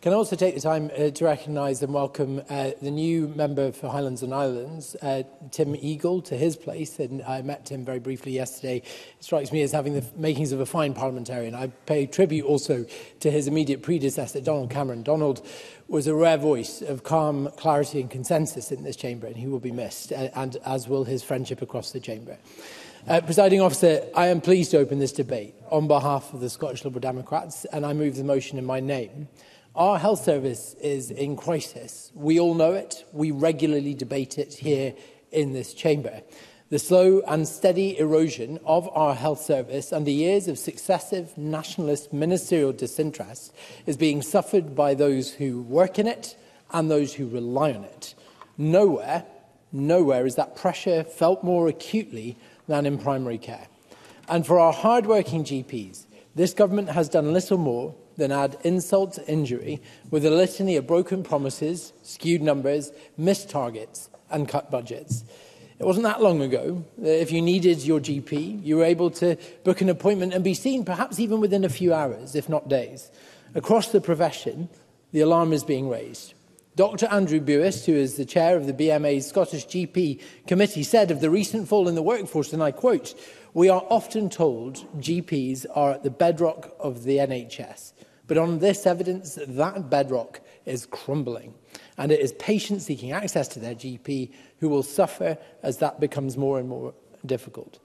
Can I also take the time uh, to recognise and welcome uh, the new member for Highlands and Islands, uh, Tim Eagle, to his place? And I met Tim very briefly yesterday. It strikes me as having the makings of a fine parliamentarian. I pay tribute also to his immediate predecessor, Donald Cameron. Donald was a rare voice of calm, clarity and consensus in this chamber, and he will be missed, and, uh, and as will his friendship across the chamber. Uh, Presiding officer, I am pleased to open this debate on behalf of the Scottish Liberal Democrats, and I move the motion in my name. Our health service is in crisis. We all know it. We regularly debate it here in this chamber. The slow and steady erosion of our health service under years of successive nationalist ministerial disinterest is being suffered by those who work in it and those who rely on it. Nowhere, nowhere is that pressure felt more acutely than in primary care. And for our hard-working GPs, this government has done little more than add insult to injury with a litany of broken promises, skewed numbers, missed targets and cut budgets. It wasn't that long ago that if you needed your GP, you were able to book an appointment and be seen perhaps even within a few hours, if not days. Across the profession, the alarm is being raised. Dr Andrew Buis, who is the chair of the BMA's Scottish GP committee, said of the recent fall in the workforce, and I quote, we are often told GPs are at the bedrock of the NHS, but on this evidence, that bedrock is crumbling. And it is patients seeking access to their GP who will suffer as that becomes more and more difficult.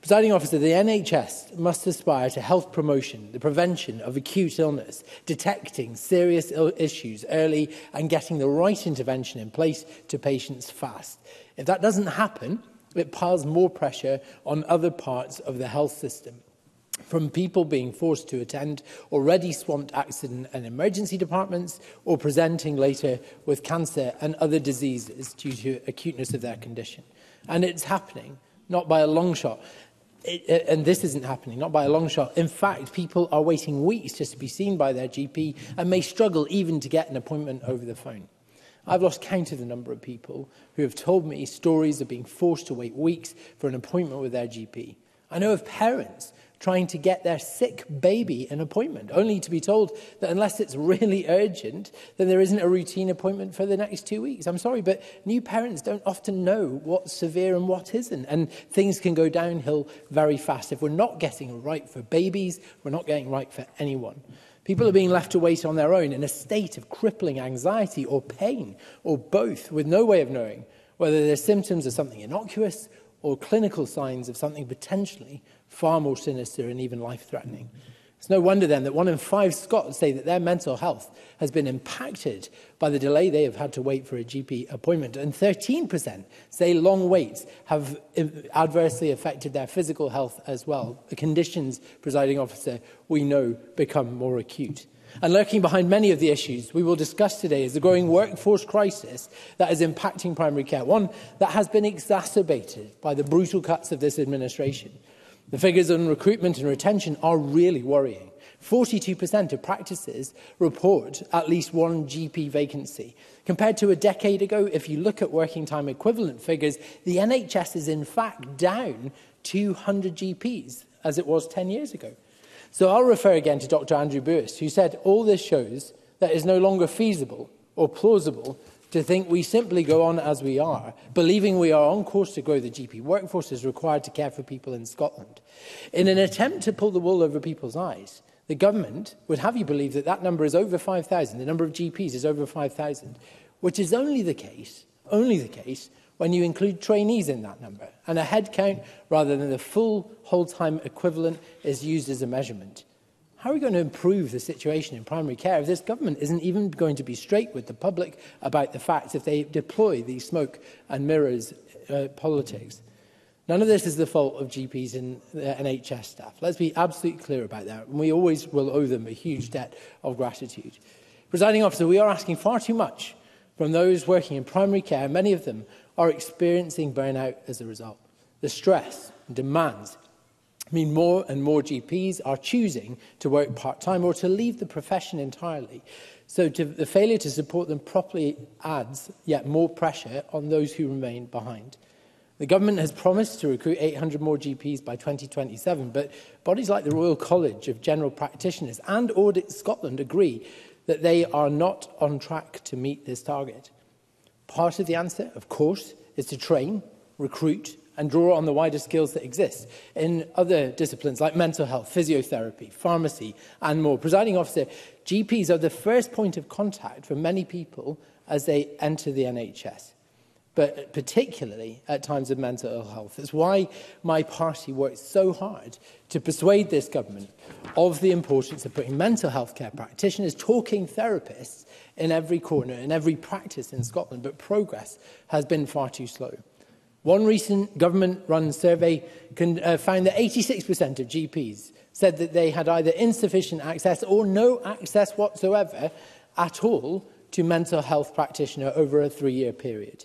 Presiding officer, the NHS must aspire to health promotion, the prevention of acute illness, detecting serious issues early and getting the right intervention in place to patients fast. If that doesn't happen, it piles more pressure on other parts of the health system. from people being forced to attend already swamped accident and emergency departments or presenting later with cancer and other diseases due to acuteness of their condition. And it's happening not by a long shot. It, it, and this isn't happening, not by a long shot. In fact, people are waiting weeks just to be seen by their GP and may struggle even to get an appointment over the phone. I've lost count of the number of people who have told me stories of being forced to wait weeks for an appointment with their GP. I know of parents trying to get their sick baby an appointment, only to be told that unless it's really urgent, then there isn't a routine appointment for the next two weeks. I'm sorry, but new parents don't often know what's severe and what isn't. And things can go downhill very fast. If we're not getting right for babies, we're not getting right for anyone. People are being left to wait on their own in a state of crippling anxiety or pain or both with no way of knowing whether their symptoms are something innocuous or clinical signs of something potentially far more sinister and even life threatening. It's no wonder then that one in five Scots say that their mental health has been impacted by the delay they have had to wait for a GP appointment. And 13% say long waits have adversely affected their physical health as well. The conditions, presiding officer, we know become more acute. And lurking behind many of the issues we will discuss today is the growing workforce crisis that is impacting primary care, one that has been exacerbated by the brutal cuts of this administration. The figures on recruitment and retention are really worrying. 42% of practices report at least one GP vacancy. Compared to a decade ago, if you look at working time equivalent figures, the NHS is in fact down 200 GPs as it was 10 years ago. So I'll refer again to Dr. Andrew Burst, who said all this shows that it is no longer feasible or plausible to think we simply go on as we are, believing we are on course to grow the GP workforce is required to care for people in Scotland. In an attempt to pull the wool over people's eyes, the government would have you believe that that number is over 5,000, the number of GPs is over 5,000, which is only the case, only the case, when you include trainees in that number, and a headcount rather than the full whole-time equivalent is used as a measurement. How are we going to improve the situation in primary care if this government isn't even going to be straight with the public about the facts if they deploy these smoke and mirrors uh, politics? None of this is the fault of GPs and uh, NHS staff. Let's be absolutely clear about that. And we always will owe them a huge debt of gratitude. Presiding officer, we are asking far too much from those working in primary care. Many of them are experiencing burnout as a result. The stress and demands mean, more and more GPs are choosing to work part-time or to leave the profession entirely. So to, the failure to support them properly adds yet more pressure on those who remain behind. The government has promised to recruit 800 more GPs by 2027, but bodies like the Royal College of General Practitioners and Audit Scotland agree that they are not on track to meet this target. Part of the answer, of course, is to train, recruit and draw on the wider skills that exist in other disciplines like mental health, physiotherapy, pharmacy and more. Presiding officer, GPs are the first point of contact for many people as they enter the NHS but particularly at times of mental ill health. It's why my party worked so hard to persuade this government of the importance of putting mental health care practitioners, talking therapists in every corner, in every practice in Scotland, but progress has been far too slow. One recent government-run survey can, uh, found that 86% of GPs said that they had either insufficient access or no access whatsoever at all to mental health practitioner over a three-year period.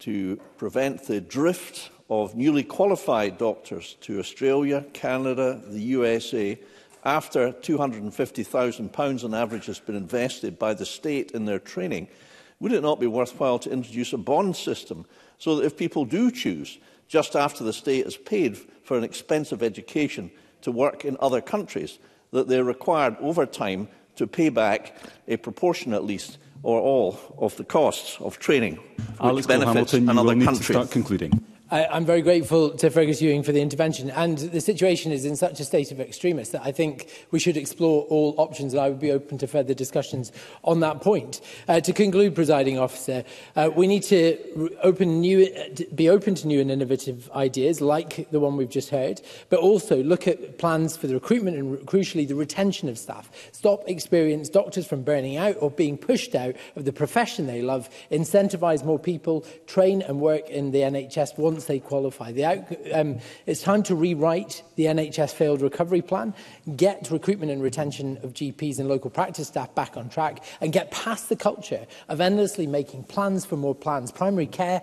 to prevent the drift of newly qualified doctors to Australia, Canada, the USA, after £250,000 on average has been invested by the state in their training, would it not be worthwhile to introduce a bond system so that if people do choose just after the state has paid for an expensive education to work in other countries, that they're required over time to pay back a proportion at least or all of the costs of training, which Alex benefits Hamilton, another country. To start concluding. I, I'm very grateful to Fergus Ewing for the intervention. And the situation is in such a state of extremis that I think we should explore all options and I would be open to further discussions on that point. Uh, to conclude, presiding officer, uh, we need to open new, uh, be open to new and innovative ideas like the one we've just heard, but also look at plans for the recruitment and crucially the retention of staff. Stop experienced doctors from burning out or being pushed out of the profession they love. Incentivise more people, train and work in the NHS once once they qualify. The out, um, it's time to rewrite the NHS failed recovery plan, get recruitment and retention of GPs and local practice staff back on track, and get past the culture of endlessly making plans for more plans. Primary care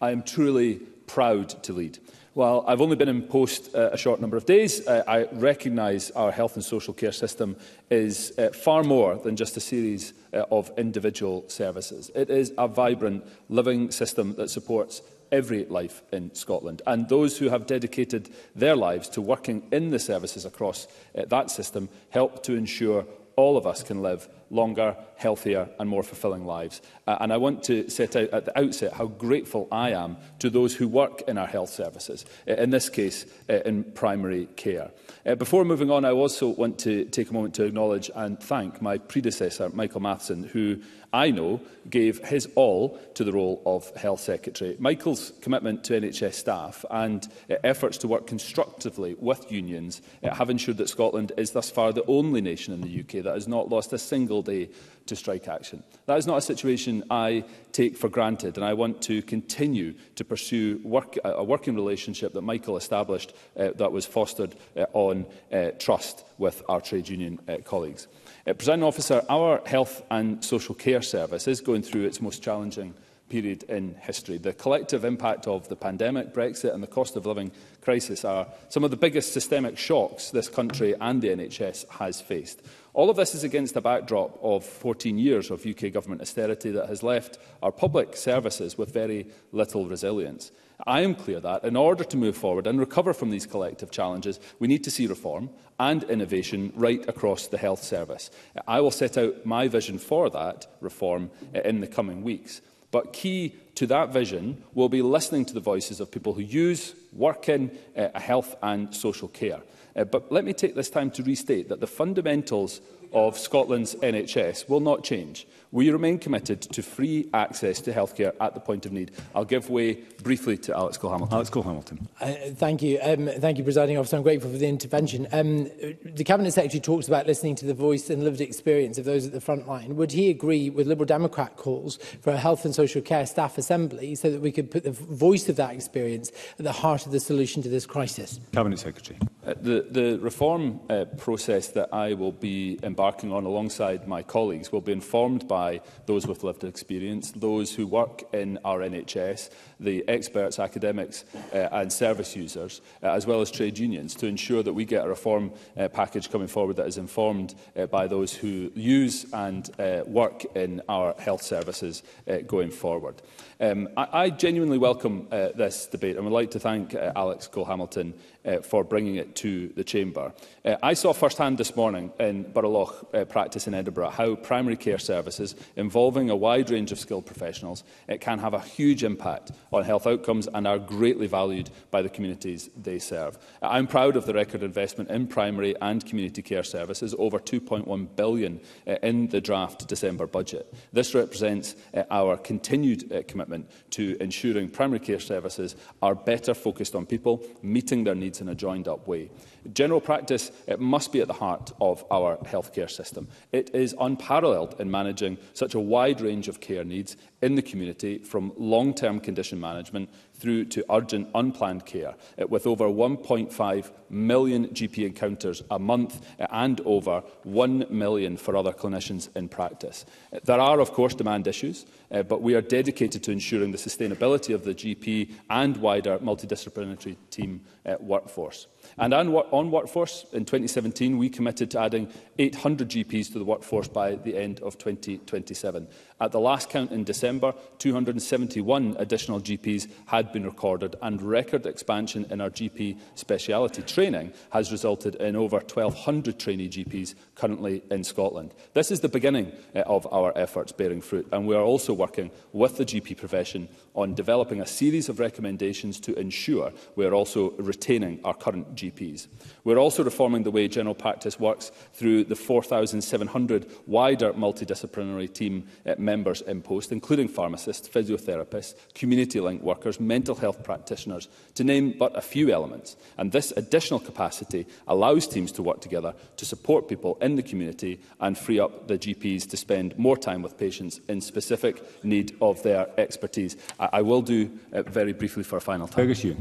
I am truly proud to lead. While I've only been in post uh, a short number of days, uh, I recognise our health and social care system is uh, far more than just a series uh, of individual services. It is a vibrant, living system that supports every life in Scotland. And those who have dedicated their lives to working in the services across uh, that system help to ensure all of us can live longer, healthier and more fulfilling lives. Uh, and I want to set out at the outset how grateful I am to those who work in our health services, eh, in this case uh, in primary care. Uh, before moving on, I also want to take a moment to acknowledge and thank my predecessor, Michael Matheson, who I know, gave his all to the role of Health Secretary. Michael's commitment to NHS staff and uh, efforts to work constructively with unions uh, have ensured that Scotland is thus far the only nation in the UK that has not lost a single day to strike action. That is not a situation I take for granted, and I want to continue to pursue work, a working relationship that Michael established uh, that was fostered uh, on uh, trust with our trade union uh, colleagues. Uh, President Officer, our Health and Social Care Service is going through its most challenging period in history. The collective impact of the pandemic, Brexit and the cost of living crisis are some of the biggest systemic shocks this country and the NHS has faced. All of this is against a backdrop of 14 years of UK government austerity that has left our public services with very little resilience. I am clear that, in order to move forward and recover from these collective challenges, we need to see reform and innovation right across the health service. I will set out my vision for that reform in the coming weeks. But key to that vision will be listening to the voices of people who use, work in uh, health and social care. Uh, but let me take this time to restate that the fundamentals of Scotland's NHS will not change. We remain committed to free access to healthcare at the point of need. I'll give way briefly to Alex Cole-Hamilton. Alex Cole-Hamilton. Uh, thank you. Um, thank you, Presiding Officer. I'm grateful for the intervention. Um, the Cabinet Secretary talks about listening to the voice and lived experience of those at the front line. Would he agree with Liberal Democrat calls for a health and social care staff assembly so that we could put the voice of that experience at the heart of the solution to this crisis? Cabinet Secretary. Uh, the, the reform uh, process that I will be embarking on alongside my colleagues will be informed by by those with lived experience, those who work in our NHS, the experts, academics uh, and service users, uh, as well as trade unions, to ensure that we get a reform uh, package coming forward that is informed uh, by those who use and uh, work in our health services uh, going forward. Um, I, I genuinely welcome uh, this debate and would like to thank uh, Alex Cole-Hamilton uh, for bringing it to the Chamber. Uh, I saw firsthand this morning in Burraloch uh, practice in Edinburgh how primary care services involving a wide range of skilled professionals, it can have a huge impact on health outcomes and are greatly valued by the communities they serve. I'm proud of the record investment in primary and community care services, over £2.1 billion uh, in the draft December budget. This represents uh, our continued uh, commitment to ensuring primary care services are better focused on people, meeting their needs in a joined-up way. General practice it must be at the heart of our healthcare system. It is unparalleled in managing such a wide range of care needs in the community from long-term condition management through to urgent unplanned care, uh, with over 1.5 million GP encounters a month uh, and over 1 million for other clinicians in practice. Uh, there are, of course, demand issues, but we are dedicated to ensuring the sustainability of the GP and wider multidisciplinary team workforce. And on workforce, in 2017, we committed to adding 800 GPs to the workforce by the end of 2027. At the last count in December, December, 271 additional GPs had been recorded and record expansion in our GP speciality training has resulted in over 1,200 trainee GPs currently in Scotland. This is the beginning eh, of our efforts bearing fruit and we are also working with the GP profession on developing a series of recommendations to ensure we are also retaining our current GPs. We're also reforming the way general practice works through the 4,700 wider multidisciplinary team eh, members in post, including including pharmacists, physiotherapists, community link workers, mental health practitioners, to name but a few elements. And this additional capacity allows teams to work together to support people in the community and free up the GPs to spend more time with patients in specific need of their expertise. I, I will do uh, very briefly for a final time. Fergus, you.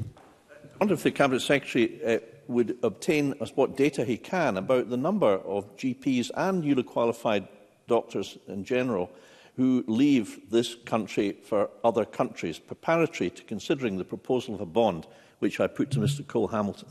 I wonder if the Cabinet Secretary uh, would obtain us what data he can about the number of GPs and newly qualified doctors in general who leave this country for other countries, preparatory to considering the proposal of a bond, which I put to Mr Cole Hamilton.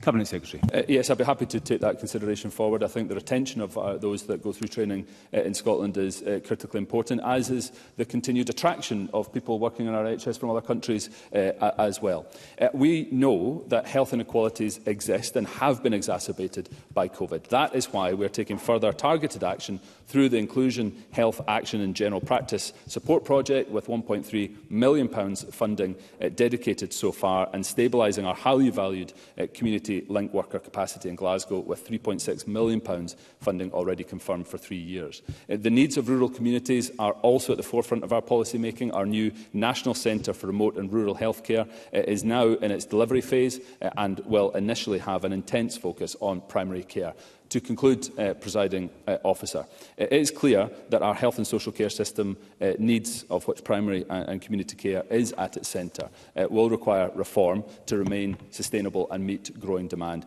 Cabinet Secretary. Uh, yes, I'd be happy to take that consideration forward. I think the retention of uh, those that go through training uh, in Scotland is uh, critically important, as is the continued attraction of people working in our NHS from other countries uh, as well. Uh, we know that health inequalities exist and have been exacerbated by COVID. That is why we're taking further targeted action through the Inclusion Health Action and General Practice Support Project with £1.3 million funding uh, dedicated so far and stabilising our highly valued uh, community link worker capacity in Glasgow with £3.6 million funding already confirmed for three years. Uh, the needs of rural communities are also at the forefront of our policy making. Our new National Centre for Remote and Rural Healthcare uh, is now in its delivery phase and will initially have an intense focus on primary care. To conclude, uh, presiding uh, officer, it is clear that our health and social care system uh, needs, of which primary and community care is at its centre, uh, will require reform to remain sustainable and meet growing demand.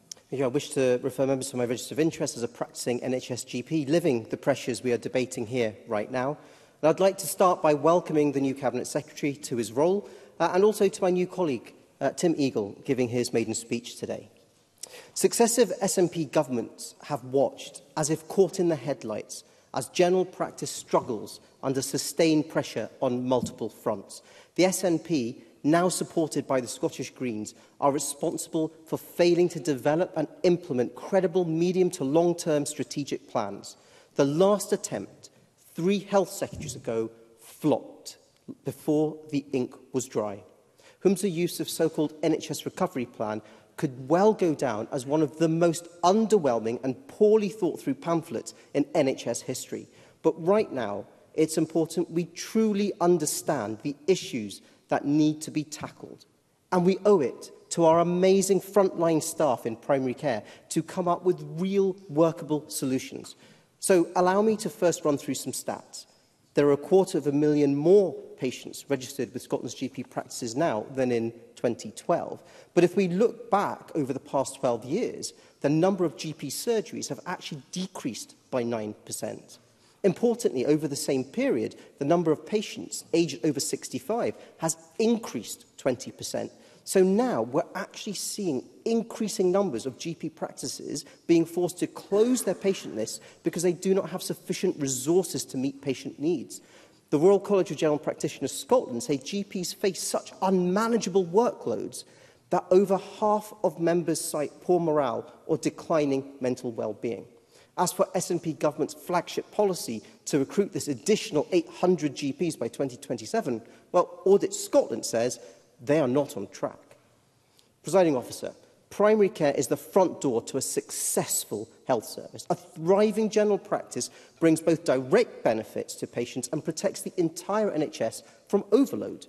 I wish to refer members to my register of interest as a practicing NHS GP, living the pressures we are debating here right now. And I'd like to start by welcoming the new Cabinet Secretary to his role uh, and also to my new colleague, uh, Tim Eagle giving his maiden speech today. Successive SNP governments have watched, as if caught in the headlights, as general practice struggles under sustained pressure on multiple fronts. The SNP, now supported by the Scottish Greens, are responsible for failing to develop and implement credible medium to long-term strategic plans. The last attempt, three health secretaries ago, flopped before the ink was dry whom's the use of so-called NHS recovery plan could well go down as one of the most underwhelming and poorly thought through pamphlets in NHS history. But right now, it's important we truly understand the issues that need to be tackled. And we owe it to our amazing frontline staff in primary care to come up with real workable solutions. So allow me to first run through some stats. There are a quarter of a million more patients registered with Scotland's GP practices now than in 2012. But if we look back over the past 12 years, the number of GP surgeries have actually decreased by 9%. Importantly, over the same period, the number of patients aged over 65 has increased 20%, So now we're actually seeing increasing numbers of GP practices being forced to close their patient lists because they do not have sufficient resources to meet patient needs. The Royal College of General Practitioners Scotland say GPs face such unmanageable workloads that over half of members cite poor morale or declining mental well-being. As for SNP government's flagship policy to recruit this additional 800 GPs by 2027, well, Audit Scotland says they are not on track. Presiding officer, primary care is the front door to a successful health service. A thriving general practice brings both direct benefits to patients and protects the entire NHS from overload.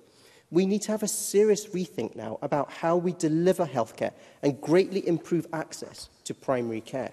We need to have a serious rethink now about how we deliver healthcare and greatly improve access to primary care.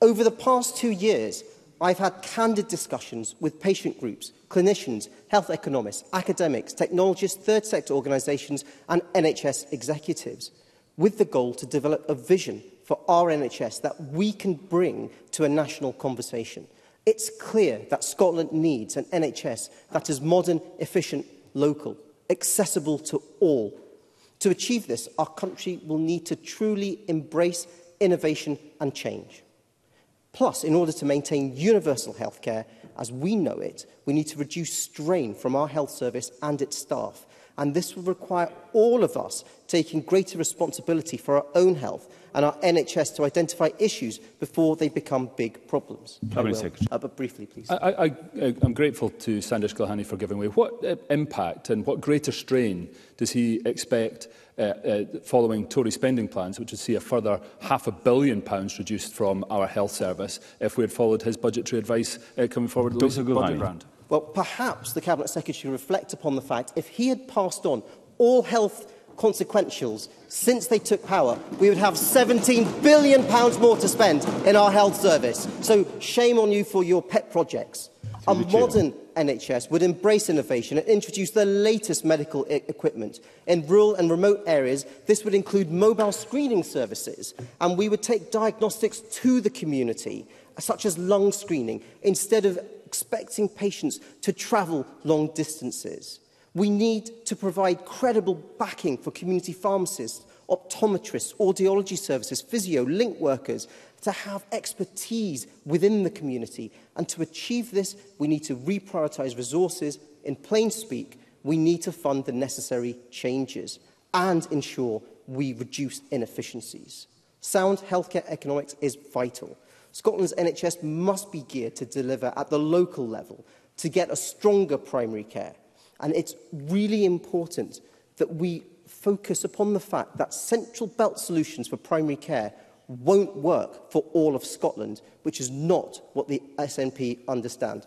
Over the past two years, I've had candid discussions with patient groups, clinicians, health economists, academics, technologists, third sector organisations and NHS executives with the goal to develop a vision for our NHS that we can bring to a national conversation. It's clear that Scotland needs an NHS that is modern, efficient, local, accessible to all. To achieve this, our country will need to truly embrace innovation and change. Plus, in order to maintain universal healthcare as we know it, we need to reduce strain from our health service and its staff And this will require all of us taking greater responsibility for our own health and our NHS to identify issues before they become big problems. Cabinet Secretary. Uh, but briefly, please. I, I, uh, I'm grateful to Sanders Gilhani for giving way. What uh, impact and what greater strain does he expect uh, uh, following Tory spending plans, which would see a further half a billion pounds reduced from our health service if we had followed his budgetary advice uh, coming forward? Dr Gilhani. Well, perhaps the Cabinet Secretary should reflect upon the fact if he had passed on all health consequentials since they took power, we would have £17 billion pounds more to spend in our health service. So shame on you for your pet projects. A modern NHS would embrace innovation and introduce the latest medical e equipment. In rural and remote areas, this would include mobile screening services, and we would take diagnostics to the community, such as lung screening, instead of expecting patients to travel long distances. We need to provide credible backing for community pharmacists, optometrists, audiology services, physio, link workers, to have expertise within the community. And to achieve this, we need to reprioritise resources. In plain speak, we need to fund the necessary changes and ensure we reduce inefficiencies. Sound healthcare economics is vital. Scotland's NHS must be geared to deliver at the local level to get a stronger primary care. And it's really important that we focus upon the fact that central belt solutions for primary care won't work for all of Scotland, which is not what the SNP understand.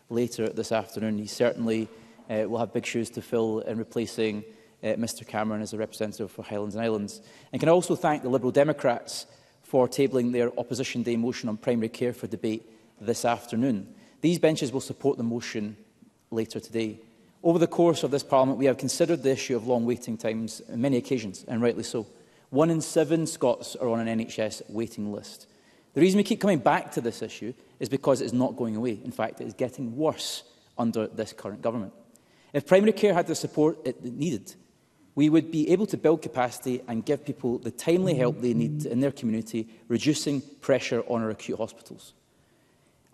later this afternoon. He certainly uh, will have big shoes to fill in replacing uh, Mr Cameron as a representative for Highlands and Islands. And can I also thank the Liberal Democrats for tabling their Opposition Day motion on primary care for debate this afternoon. These benches will support the motion later today. Over the course of this Parliament, we have considered the issue of long waiting times on many occasions, and rightly so. One in seven Scots are on an NHS waiting list. The reason we keep coming back to this issue is because it is not going away. In fact, it is getting worse under this current government. If primary care had the support it needed, we would be able to build capacity and give people the timely help they need in their community, reducing pressure on our acute hospitals.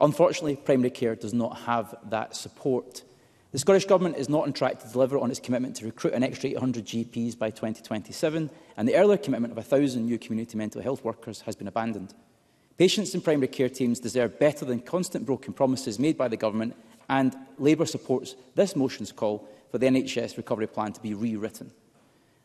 Unfortunately, primary care does not have that support. The Scottish Government is not on track to deliver on its commitment to recruit an extra 800 GPs by 2027, and the earlier commitment of 1,000 new community mental health workers has been abandoned. Patients and primary care teams deserve better than constant broken promises made by the Government, and Labour supports this motion's call for the NHS recovery plan to be rewritten.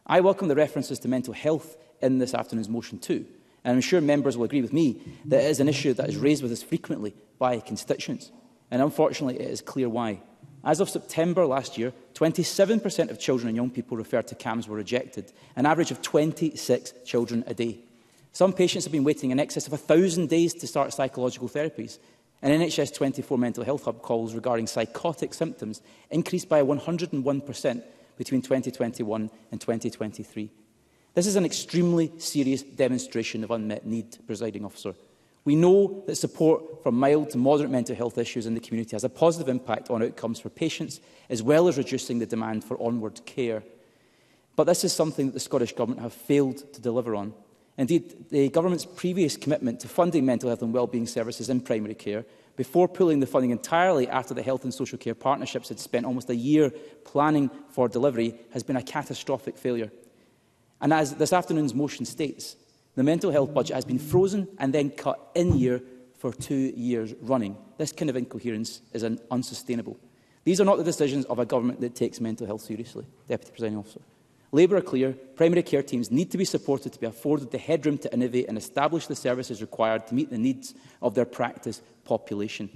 I welcome the references to mental health in this afternoon's motion too. And I'm sure members will agree with me that it is an issue that is raised with us frequently by constituents. And unfortunately, it is clear why. As of September last year, 27% of children and young people referred to CAMS were rejected, an average of 26 children a day. Some patients have been waiting in excess of 1,000 days to start psychological therapies. An NHS 24 mental health hub calls regarding psychotic symptoms increased by 101% between 2021 and 2023. This is an extremely serious demonstration of unmet need, presiding officer. We know that support for mild to moderate mental health issues in the community has a positive impact on outcomes for patients, as well as reducing the demand for onward care. But this is something that the Scottish Government have failed to deliver on. Indeed, the Government's previous commitment to funding mental health and wellbeing services in primary care, before pulling the funding entirely after the Health and Social Care Partnerships had spent almost a year planning for delivery, has been a catastrophic failure. And as this afternoon's motion states, the mental health budget has been frozen and then cut in year for two years running. This kind of incoherence is un unsustainable. These are not the decisions of a government that takes mental health seriously, Deputy Presiding Officer. Labour are clear, primary care teams need to be supported to be afforded the headroom to innovate and establish the services required to meet the needs of their practice population.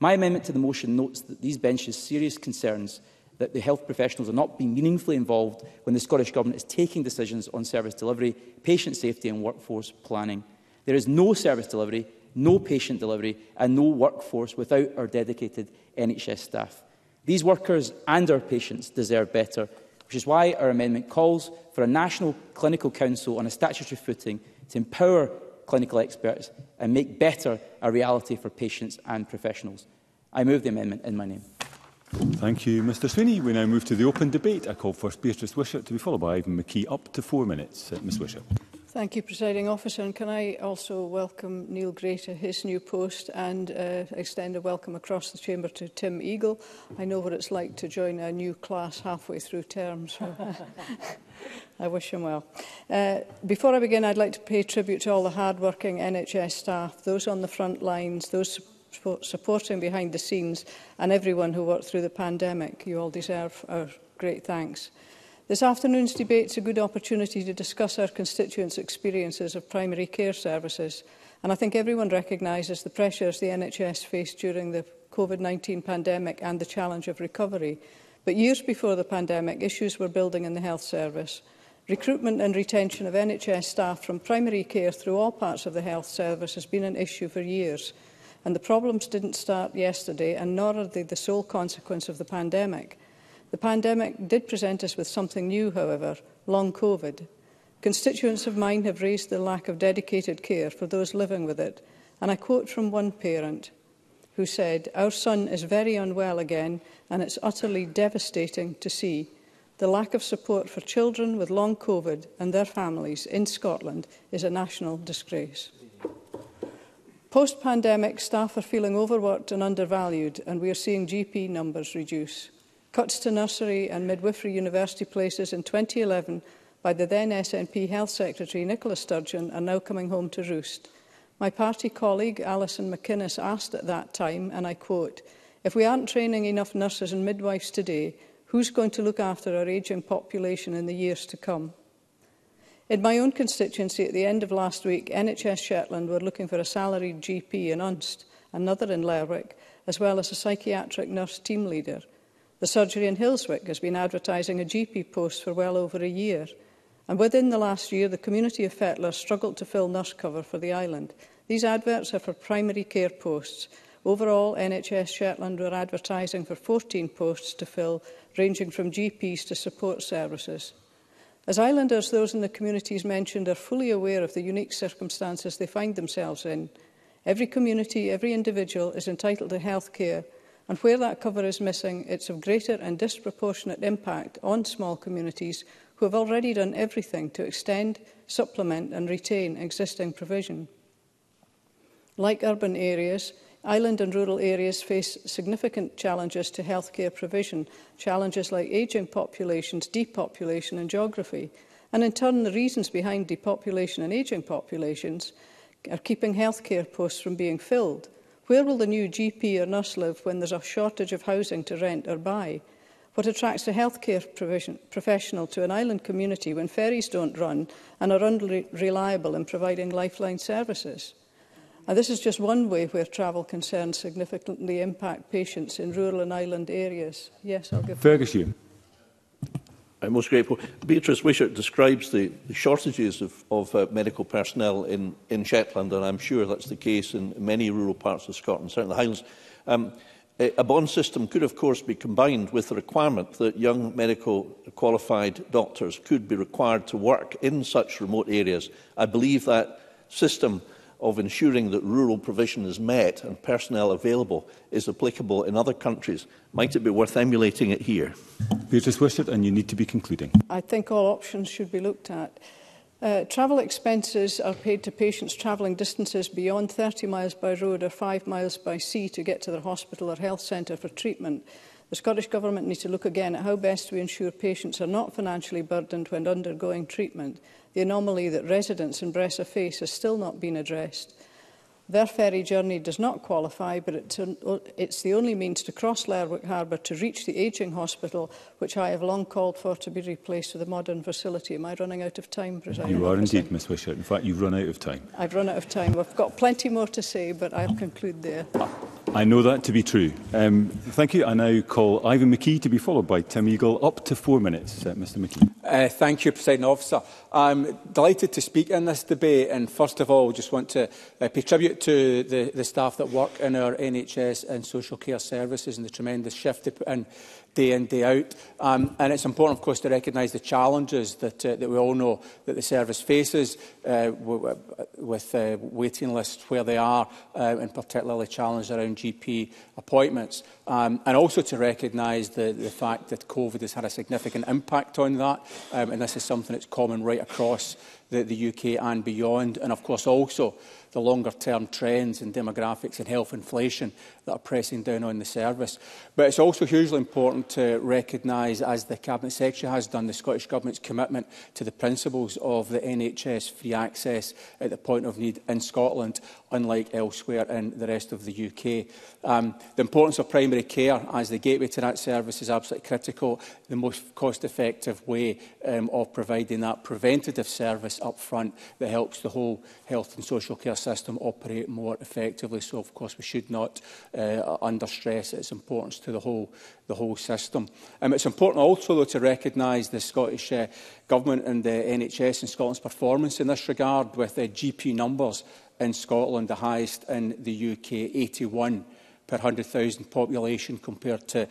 My amendment to the motion notes that these benches serious concerns that the health professionals are not being meaningfully involved when the Scottish Government is taking decisions on service delivery, patient safety and workforce planning. There is no service delivery, no patient delivery and no workforce without our dedicated NHS staff. These workers and our patients deserve better, which is why our amendment calls for a National Clinical Council on a statutory footing to empower clinical experts and make better a reality for patients and professionals. I move the amendment in my name. Thank you, Mr Sweeney. We now move to the open debate. I call first Beatrice Wishart to be followed by Ivan McKee up to four minutes. Uh, Ms Wishart. Thank you, Presiding Officer. And can I also welcome Neil Gray to his new post and uh, extend a welcome across the Chamber to Tim Eagle. I know what it's like to join a new class halfway through term, so I wish him well. Uh, before I begin, I'd like to pay tribute to all the hard-working NHS staff, those on the front lines, those supporting behind the scenes and everyone who worked through the pandemic. You all deserve our great thanks. This afternoon's debate is a good opportunity to discuss our constituents' experiences of primary care services, and I think everyone recognises the pressures the NHS faced during the COVID-19 pandemic and the challenge of recovery. But years before the pandemic, issues were building in the health service. Recruitment and retention of NHS staff from primary care through all parts of the health service has been an issue for years, And the problems didn't start yesterday, and nor are they the sole consequence of the pandemic. The pandemic did present us with something new, however, long COVID. Constituents of mine have raised the lack of dedicated care for those living with it, and I quote from one parent who said, Our son is very unwell again, and it's utterly devastating to see. The lack of support for children with long COVID and their families in Scotland is a national disgrace. Post-pandemic, staff are feeling overworked and undervalued, and we are seeing GP numbers reduce. Cuts to nursery and midwifery university places in 2011 by the then SNP Health Secretary Nicola Sturgeon are now coming home to roost. My party colleague Alison McInnes asked at that time, and I quote, if we aren't training enough nurses and midwives today, who's going to look after our ageing population in the years to come? In my own constituency, at the end of last week, NHS Shetland were looking for a salaried GP in Unst, another in Lerwick, as well as a psychiatric nurse team leader. The surgery in Hillswick has been advertising a GP post for well over a year. And within the last year, the community of Fettler struggled to fill nurse cover for the island. These adverts are for primary care posts. Overall, NHS Shetland were advertising for 14 posts to fill, ranging from GPs to support services. As islanders, those in the communities mentioned are fully aware of the unique circumstances they find themselves in. Every community, every individual is entitled to health care, and where that cover is missing, it's of greater and disproportionate impact on small communities who have already done everything to extend, supplement and retain existing provision. Like urban areas, Island and rural areas face significant challenges to healthcare provision, challenges like ageing populations, depopulation and geography. And in turn, the reasons behind depopulation and ageing populations are keeping healthcare posts from being filled. Where will the new GP or nurse live when there's a shortage of housing to rent or buy? What attracts a healthcare professional to an island community when ferries don't run and are unreliable in providing lifeline services? And this is just one way where travel concerns significantly impact patients in rural and island areas. Yes, I'll give Fergus, you. I'm most grateful. Beatrice Wishart describes the, the shortages of, of uh, medical personnel in, in Shetland, and I'm sure that's the case in many rural parts of Scotland, certainly the Highlands. Um, a, a bond system could, of course, be combined with the requirement that young medical qualified doctors could be required to work in such remote areas. I believe that system of ensuring that rural provision is met and personnel available is applicable in other countries. Might it be worth emulating it here? Beatrice Wishart, and you need to be concluding. I think all options should be looked at. Uh, travel expenses are paid to patients travelling distances beyond 30 miles by road or 5 miles by sea to get to their hospital or health centre for treatment. The Scottish Government needs to look again at how best we ensure patients are not financially burdened when undergoing treatment the anomaly that residents in Bressa face has still not been addressed Their ferry journey does not qualify, but it's the only means to cross Lerwick Harbour to reach the ageing hospital, which I have long called for to be replaced with a modern facility. Am I running out of time, President? You are indeed, Miss Wishart. In fact, you've run out of time. I've run out of time. We've got plenty more to say, but I'll conclude there. I know that to be true. Um, thank you. I now call Ivan McKee to be followed by Tim Eagle. Up to four minutes, uh, Mr McKee. Uh, thank you, President Officer. I'm delighted to speak in this debate and first of all just want to uh, pay tribute to the, the staff that work in our NHS and social care services and the tremendous shift they put in day in, day out. Um, and it's important, of course, to recognise the challenges that, uh, that we all know that the service faces uh, with uh, waiting lists where they are, uh, and particularly challenges around GP appointments. Um, and also to recognise the, the fact that COVID has had a significant impact on that, um, and this is something that's common right across the, the UK and beyond, and of course also the longer term trends in demographics and health inflation that are pressing down on the service. But it's also hugely important to recognise, as the Cabinet Secretary has done, the Scottish Government's commitment to the principles of the NHS free access at the point of need in Scotland, unlike elsewhere in the rest of the UK. Um, the importance of primary care as the gateway to that service is absolutely critical, the most cost-effective way um, of providing that preventative service up front that helps the whole health and social care system operate more effectively. So, of course, we should not uh, understress its importance to the whole, the whole system. Um, it's important also, though, to recognise the Scottish uh, Government and the NHS and Scotland's performance in this regard, with uh, GP numbers in Scotland the highest in the UK, 81 per 100,000 population compared to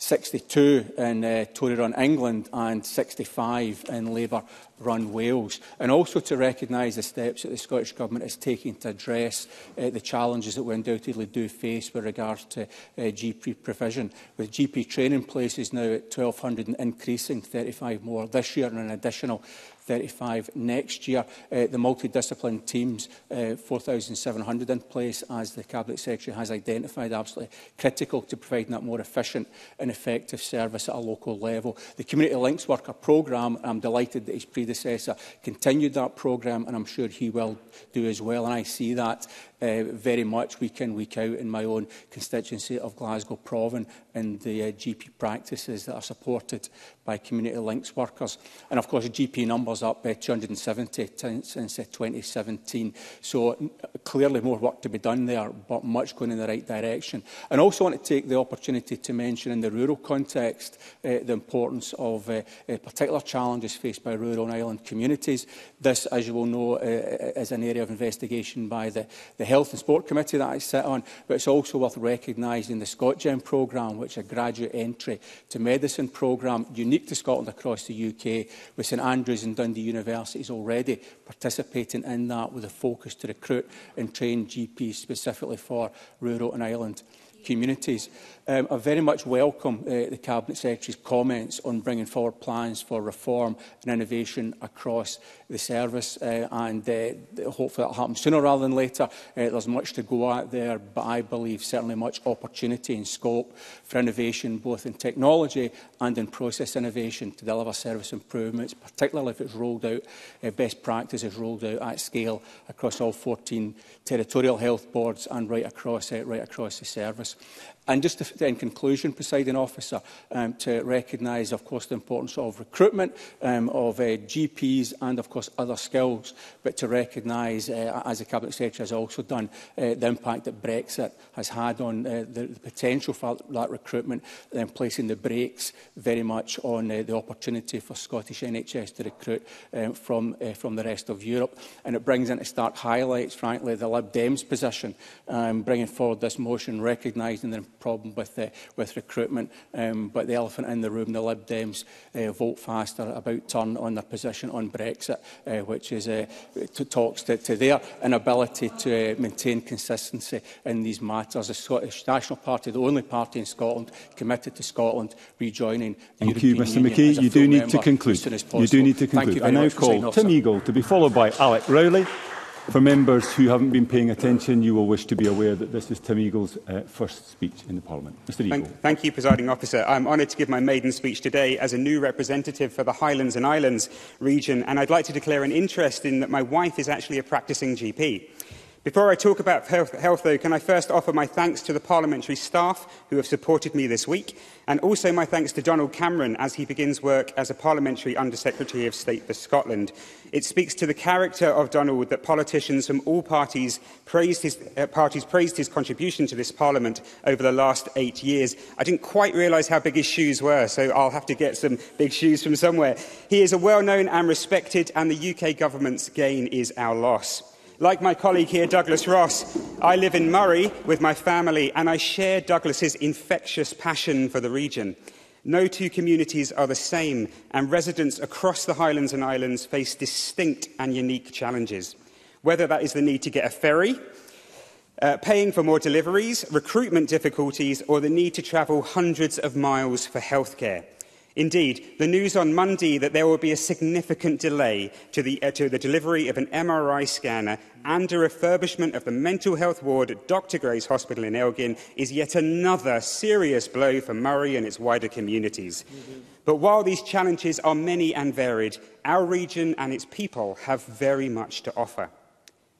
62 in uh, Tory run England and 65 in Labour run Wales, and also to recognise the steps that the Scottish Government is taking to address uh, the challenges that we undoubtedly do face with regards to uh, GP provision, with GP training places now at 1,200 and increasing 35 more this year and an additional 35 next year. Uh, the multidiscipline teams, uh, 4,700 in place, as the Cabinet Secretary has identified, absolutely critical to providing that more efficient and effective service at a local level. The Community Links Worker programme, I'm delighted that his predecessor continued that programme, and I'm sure he will do as well. And I see that uh, very much week in, week out in my own constituency of Glasgow Proven and the uh, GP practices that are supported by community links workers. And of course, GP numbers was up by 270 since 2017. Uh, so clearly more work to be done there, but much going in the right direction. And also want to take the opportunity to mention in the rural context uh, the importance of uh, uh particular challenges faced by rural and island communities. This, as you will know, uh, uh, is an area of investigation by the, the Health and Sport Committee that I sit on, but it's also worth recognising the ScotGen programme, which is a graduate entry to medicine programme unique to Scotland across the UK, with St Andrews and Dundee within the universities already participating in that with a focus to recruit and train GPs specifically for rural and island communities. Um, I very much welcome uh, the Cabinet Secretary's comments on bringing forward plans for reform and innovation across the service uh, and uh, hopefully that happens sooner rather than later. Uh, there's much to go at there but I believe certainly much opportunity and scope for innovation both in technology and in process innovation to deliver service improvements particularly if it's rolled out, uh, best practice is rolled out at scale across all 14 territorial health boards and right across, uh, right across the service. this. And just to, in conclusion, presiding officer, um, to recognise, of course, the importance of recruitment, um, of uh, GPs and, of course, other skills, but to recognise, uh, as the Cabinet Secretary has also done, uh, the impact that Brexit has had on uh, the, the potential for that recruitment, then um, placing the brakes very much on uh, the opportunity for Scottish NHS to recruit um, from, uh, from the rest of Europe. And it brings into stark highlights, frankly, the Lib Dems position, um, bringing forward this motion, recognising the problem with, uh, with recruitment. Um, but the elephant in the room, the Lib Dems uh, vote faster about turn on their position on Brexit, uh, which is uh, to talks to, to their inability to uh, maintain consistency in these matters. The Scottish National Party, the only party in Scotland committed to Scotland rejoining Thank the European you, Mr. McKee. You do need to conclude. You do need to conclude. I now call Tim Eagle to be followed by Alec Rowley. For members who haven't been paying attention, you will wish to be aware that this is Tim Eagle's uh, first speech in the Parliament. Mr Eagle. Thank, thank you, Presiding Officer. I'm honoured to give my maiden speech today as a new representative for the Highlands and Islands region, and I'd like to declare an interest in that my wife is actually a practising GP. Before I talk about health, health, though, can I first offer my thanks to the parliamentary staff who have supported me this week, and also my thanks to Donald Cameron as he begins work as a parliamentary Undersecretary of State for Scotland. It speaks to the character of Donald that politicians from all parties praised his, uh, parties praised his contribution to this parliament over the last eight years. I didn't quite realise how big his shoes were, so I'll have to get some big shoes from somewhere. He is a well-known and respected, and the UK government's gain is our loss. Like my colleague here, Douglas Ross, I live in Murray with my family and I share Douglas's infectious passion for the region. No two communities are the same, and residents across the Highlands and Islands face distinct and unique challenges. Whether that is the need to get a ferry, uh, paying for more deliveries, recruitment difficulties, or the need to travel hundreds of miles for healthcare. Indeed, the news on Monday that there will be a significant delay to the, uh, to the delivery of an MRI scanner and a refurbishment of the mental health ward at Dr. Gray's Hospital in Elgin is yet another serious blow for Murray and its wider communities. Mm-hmm. But while these challenges are many and varied, our region and its people have very much to offer.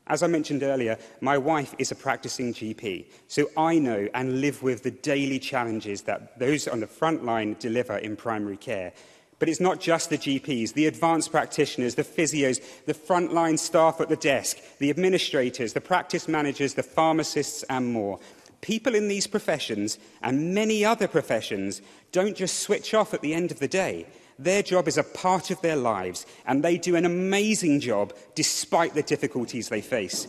As I mentioned earlier, my wife is a practicing GP, so I know and live with the daily challenges that those on the front line deliver in primary care. But it's not just the GPs, the advanced practitioners, the physios, the frontline staff at the desk, the administrators, the practice managers, the pharmacists, and more. People in these professions and many other professions don't just switch off at the end of the day. Their job is a part of their lives, and they do an amazing job despite the difficulties they face.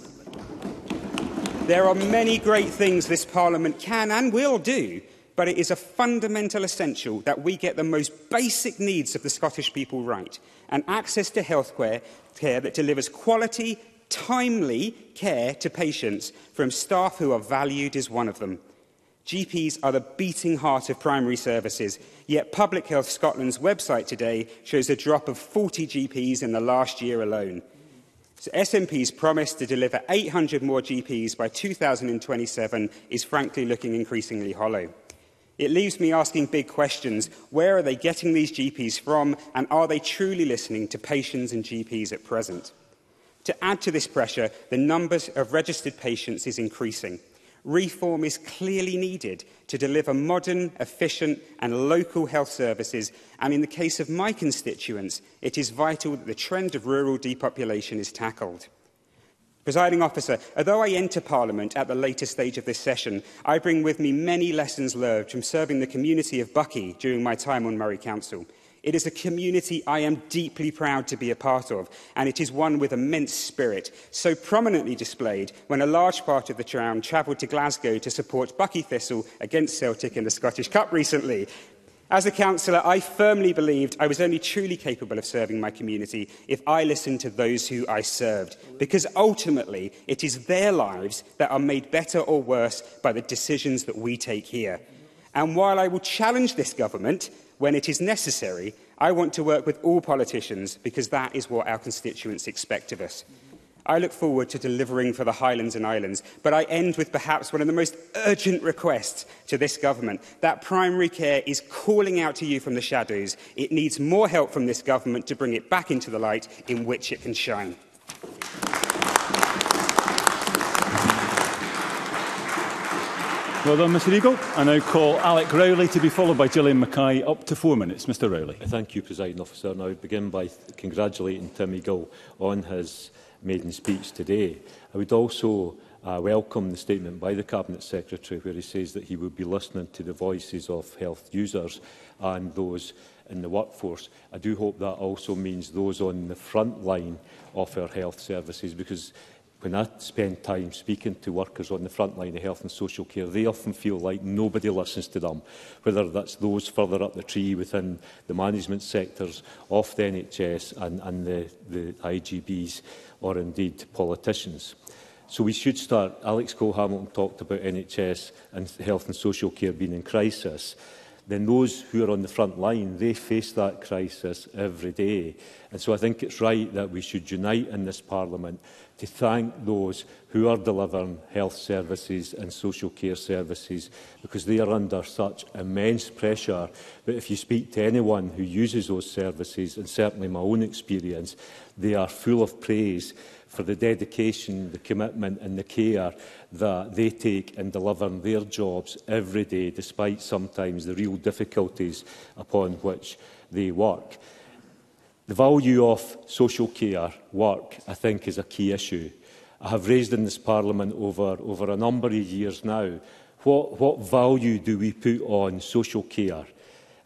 There are many great things this Parliament can and will do, but it is a fundamental essential that we get the most basic needs of the Scottish people right and access to healthcare care that delivers quality, timely care to patients from staff who are valued is one of them. GPs are the beating heart of primary services, yet Public Health Scotland's website today shows a drop of 40 GPs in the last year alone. So SNP's promise to deliver 800 more GPs by 2027 is frankly looking increasingly hollow. It leaves me asking big questions. Where are they getting these GPs from, and are they truly listening to patients and GPs at present? To add to this pressure, the numbers of registered patients is increasing reform is clearly needed to deliver modern, efficient and local health services and in the case of my constituents, it is vital that the trend of rural depopulation is tackled. Presiding officer, although I enter Parliament at the later stage of this session, I bring with me many lessons learned from serving the community of Bucky during my time on Murray Council – It is a community I am deeply proud to be a part of, and it is one with immense spirit, so prominently displayed when a large part of the town travelled to Glasgow to support Bucky Thistle against Celtic in the Scottish Cup recently. As a councillor, I firmly believed I was only truly capable of serving my community if I listened to those who I served, because ultimately it is their lives that are made better or worse by the decisions that we take here. And while I will challenge this government when it is necessary, I want to work with all politicians because that is what our constituents expect of us. I look forward to delivering for the Highlands and Islands, but I end with perhaps one of the most urgent requests to this government. That primary care is calling out to you from the shadows. It needs more help from this government to bring it back into the light in which it can shine. Well done, Mr Eagle. I now call Alec Rowley to be followed by Gillian Mackay up to four minutes. Mr Rowley. Thank you, Presiding Officer. And I would begin by congratulating Tim Eagle on his maiden speech today. I would also uh, welcome the statement by the Cabinet Secretary where he says that he will be listening to the voices of health users and those in the workforce. I do hope that also means those on the front line of our health services because when I spend time speaking to workers on the front line of health and social care, they often feel like nobody listens to them, whether that's those further up the tree within the management sectors, off the NHS and, and the, the IGBs, or indeed politicians. So we should start. Alex Cole Hamilton talked about NHS and health and social care being in crisis. Then those who are on the front line, they face that crisis every day. And so I think it's right that we should unite in this Parliament to thank those who are delivering health services and social care services because they are under such immense pressure. But if you speak to anyone who uses those services, and certainly my own experience, they are full of praise for the dedication, the commitment and the care that they take in delivering their jobs every day, despite sometimes the real difficulties upon which they work. The value of social care work, I think, is a key issue. I have raised in this Parliament over, over a number of years now, what, what value do we put on social care?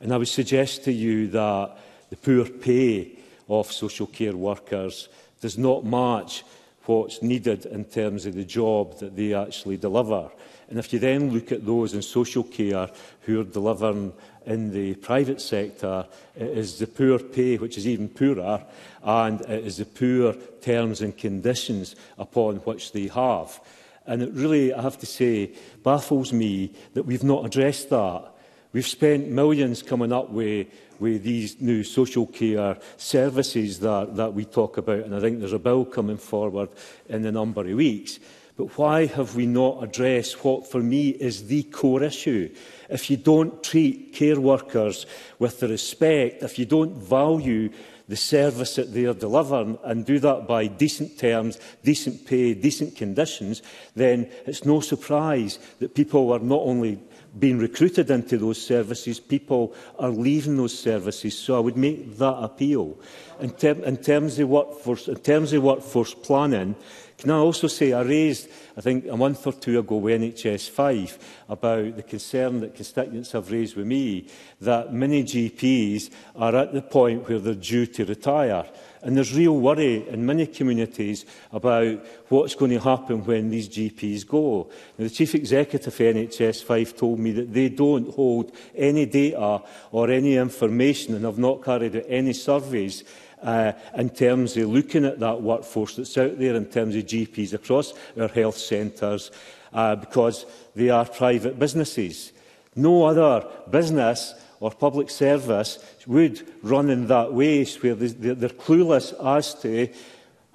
And I would suggest to you that the poor pay of social care workers does not match what's needed in terms of the job that they actually deliver. And if you then look at those in social care who are delivering in the private sector, it is the poor pay, which is even poorer, and it is the poor terms and conditions upon which they have. And it really, I have to say, baffles me that we've not addressed that. We've spent millions coming up with, with these new social care services that, that we talk about, and I think there's a bill coming forward in a number of weeks. But why have we not addressed what for me is the core issue? If you don't treat care workers with the respect, if you don't value the service that they are delivering and do that by decent terms, decent pay, decent conditions, then it's no surprise that people are not only being recruited into those services, people are leaving those services. So I would make that appeal. In, ter in, terms, of workforce, in terms of workforce planning, Can I also say, I raised, I think, a month or two ago with NHS 5 about the concern that constituents have raised with me that many GPs are at the point where they're due to retire. And there's real worry in many communities about what's going to happen when these GPs go. Now, the Chief Executive of NHS 5 told me that they don't hold any data or any information and have not carried out any surveys uh, in terms of looking at that workforce that's out there, in terms of GPs across our health centres, uh, because they are private businesses. No other business or public service would run in that way, where they're clueless as to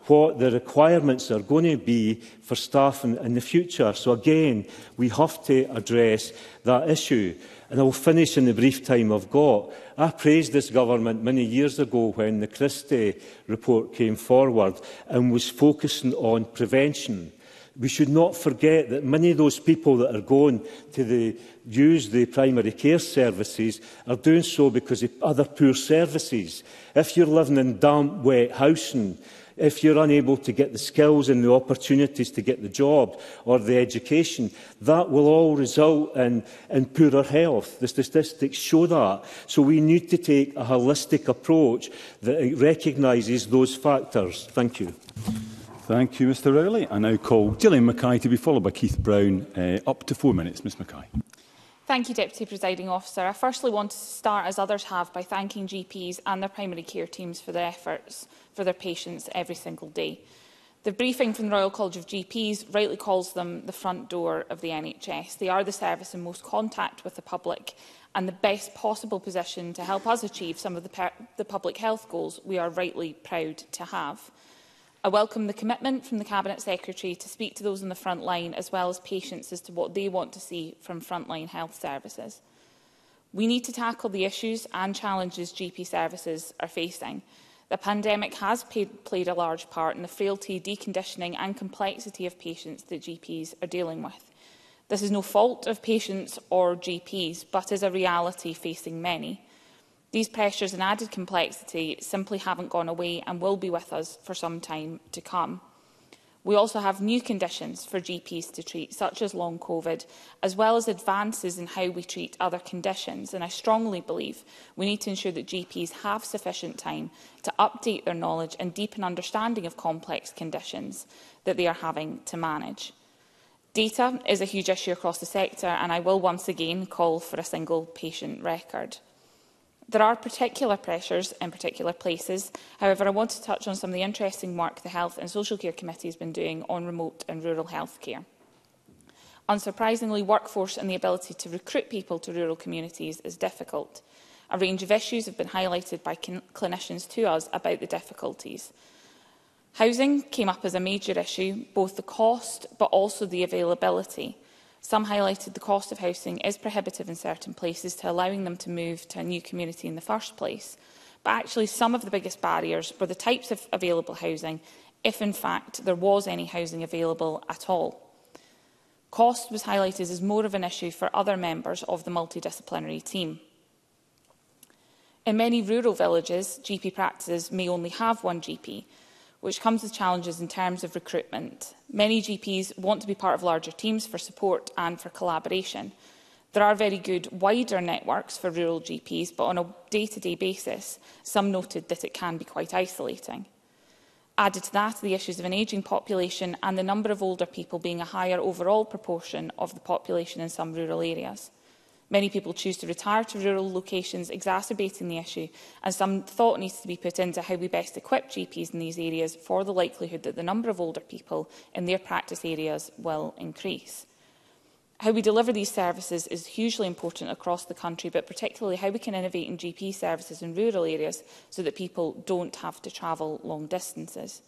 what the requirements are going to be for staff in, in the future. So again, we have to address that issue. And I'll finish in the brief time I've got. I praised this government many years ago when the Christie report came forward and was focusing on prevention. We should not forget that many of those people that are going to the, use the primary care services are doing so because of other poor services. If you're living in damp, wet housing, if you're unable to get the skills and the opportunities to get the job or the education, that will all result in, in poorer health. The statistics show that. So we need to take a holistic approach that recognises those factors. Thank you. Thank you, Mr Rowley. I now call Gillian Mackay to be followed by Keith Brown. Uh, up to four minutes, Ms Mackay. Thank you, Deputy Presiding Officer. I firstly want to start, as others have, by thanking GPs and their primary care teams for their efforts for their patients every single day. The briefing from the Royal College of GPs rightly calls them the front door of the NHS. They are the service in most contact with the public and the best possible position to help us achieve some of the, the public health goals we are rightly proud to have. I welcome the commitment from the Cabinet Secretary to speak to those on the front line as well as patients as to what they want to see from frontline health services. We need to tackle the issues and challenges GP services are facing. The pandemic has paid, played a large part in the frailty, deconditioning and complexity of patients that GPs are dealing with. This is no fault of patients or GPs, but is a reality facing many. These pressures and added complexity simply haven't gone away and will be with us for some time to come. We also have new conditions for GPs to treat, such as long COVID, as well as advances in how we treat other conditions. And I strongly believe we need to ensure that GPs have sufficient time to update their knowledge and deepen understanding of complex conditions that they are having to manage. Data is a huge issue across the sector, and I will once again call for a single patient record. There are particular pressures in particular places. However, I want to touch on some of the interesting work the Health and Social Care Committee has been doing on remote and rural health care. Unsurprisingly, workforce and the ability to recruit people to rural communities is difficult. A range of issues have been highlighted by clinicians to us about the difficulties. Housing came up as a major issue, both the cost but also the availability. Some highlighted the cost of housing is prohibitive in certain places to allowing them to move to a new community in the first place. But actually some of the biggest barriers were the types of available housing, if in fact there was any housing available at all. Cost was highlighted as more of an issue for other members of the multidisciplinary team. In many rural villages, GP practices may only have one GP, which comes with challenges in terms of recruitment. Many GPs want to be part of larger teams for support and for collaboration. There are very good wider networks for rural GPs, but on a day-to-day -day basis, some noted that it can be quite isolating. Added to that the issues of an ageing population and the number of older people being a higher overall proportion of the population in some rural areas. Many people choose to retire to rural locations, exacerbating the issue, and some thought needs to be put into how we best equip GPs in these areas for the likelihood that the number of older people in their practice areas will increase. How we deliver these services is hugely important across the country, but particularly how we can innovate in GP services in rural areas so that people don't have to travel long distances.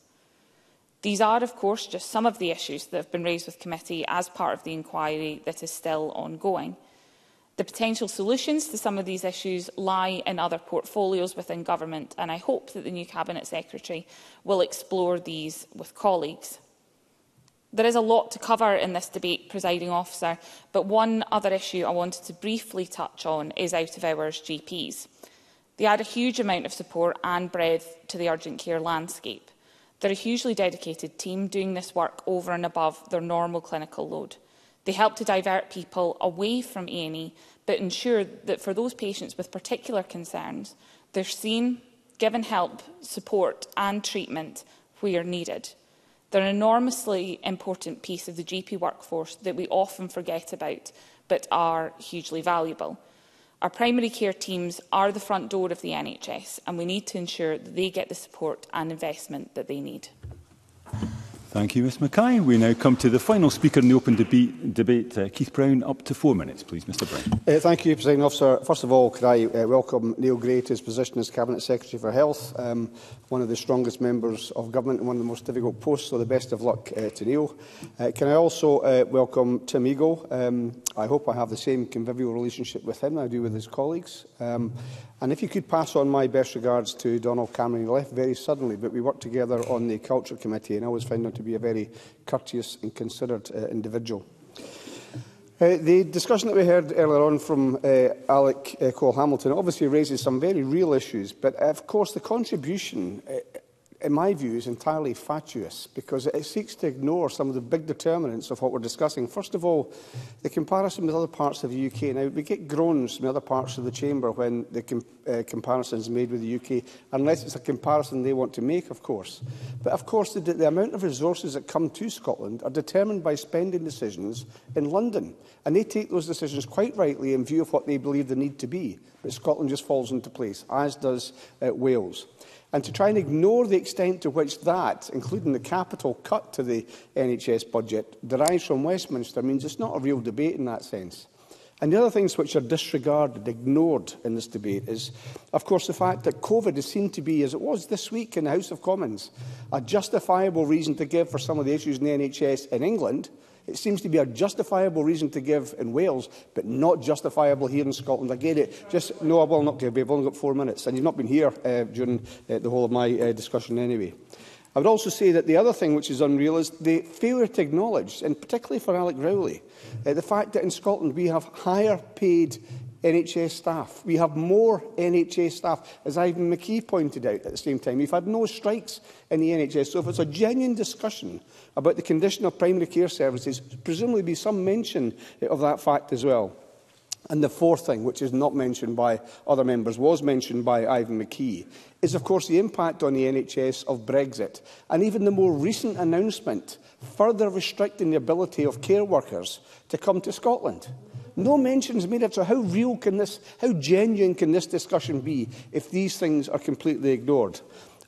These are, of course, just some of the issues that have been raised with committee as part of the inquiry that is still ongoing. The potential solutions to some of these issues lie in other portfolios within government, and I hope that the new Cabinet Secretary will explore these with colleagues. There is a lot to cover in this debate, presiding officer, but one other issue I wanted to briefly touch on is out of hours GPs. They add a huge amount of support and breadth to the urgent care landscape. They're a hugely dedicated team doing this work over and above their normal clinical load. They help to divert people away from A&E, but ensure that for those patients with particular concerns, they're seen, given help, support and treatment where needed. They're an enormously important piece of the GP workforce that we often forget about, but are hugely valuable. Our primary care teams are the front door of the NHS, and we need to ensure that they get the support and investment that they need. Thank you, Ms Mackay. We now come to the final speaker in the open deb debate, uh, Keith Brown. Up to four minutes, please, Mr Brown. Uh, thank you, President Officer. First of all, could I uh, welcome Neil Gray to his position as Cabinet Secretary for Health, um, one of the strongest members of government and one of the most difficult posts, so the best of luck uh, to Neil. Uh, can I also uh, welcome Tim Eagle. Um, I hope I have the same convivial relationship with him I do with his colleagues. Um, And if you could pass on my best regards to Donald Cameron, he left very suddenly, but we worked together on the Culture Committee, and I always find him to to be a very courteous and considered uh, individual. Uh, the discussion that we heard earlier on from uh, Alec uh, Cole Hamilton obviously raises some very real issues, but of course the contribution uh, in my view, is entirely fatuous because it seeks to ignore some of the big determinants of what we're discussing. First of all, the comparison with other parts of the UK. Now, we get groans from other parts of the chamber when the com uh, comparison is made with the UK, unless it's a comparison they want to make, of course. But, of course, the, the amount of resources that come to Scotland are determined by spending decisions in London. And they take those decisions quite rightly in view of what they believe the need to be. But Scotland just falls into place, as does uh, Wales. And to try and ignore the extent to which that, including the capital cut to the NHS budget, derives from Westminster means it's not a real debate in that sense. And the other things which are disregarded, ignored in this debate is, of course, the fact that COVID is seen to be, as it was this week in the House of Commons, a justifiable reason to give for some of the issues in the NHS in England – It seems to be a justifiable reason to give in Wales, but not justifiable here in Scotland. I get it. Just, no, I will not give. We've only got four minutes, and you've not been here uh, during uh, the whole of my uh, discussion anyway. I would also say that the other thing which is unreal is the failure to acknowledge, and particularly for Alec Rowley, uh, the fact that in Scotland we have higher paid NHS staff. We have more NHS staff, as Ivan McKee pointed out at the same time. We've had no strikes in the NHS. So if it's a genuine discussion about the condition of primary care services, presumably be some mention of that fact as well. And the fourth thing, which is not mentioned by other members, was mentioned by Ivan McKee, is of course the impact on the NHS of Brexit and even the more recent announcement further restricting the ability of care workers to come to Scotland no mention is made at all. How real can this, how genuine can this discussion be if these things are completely ignored?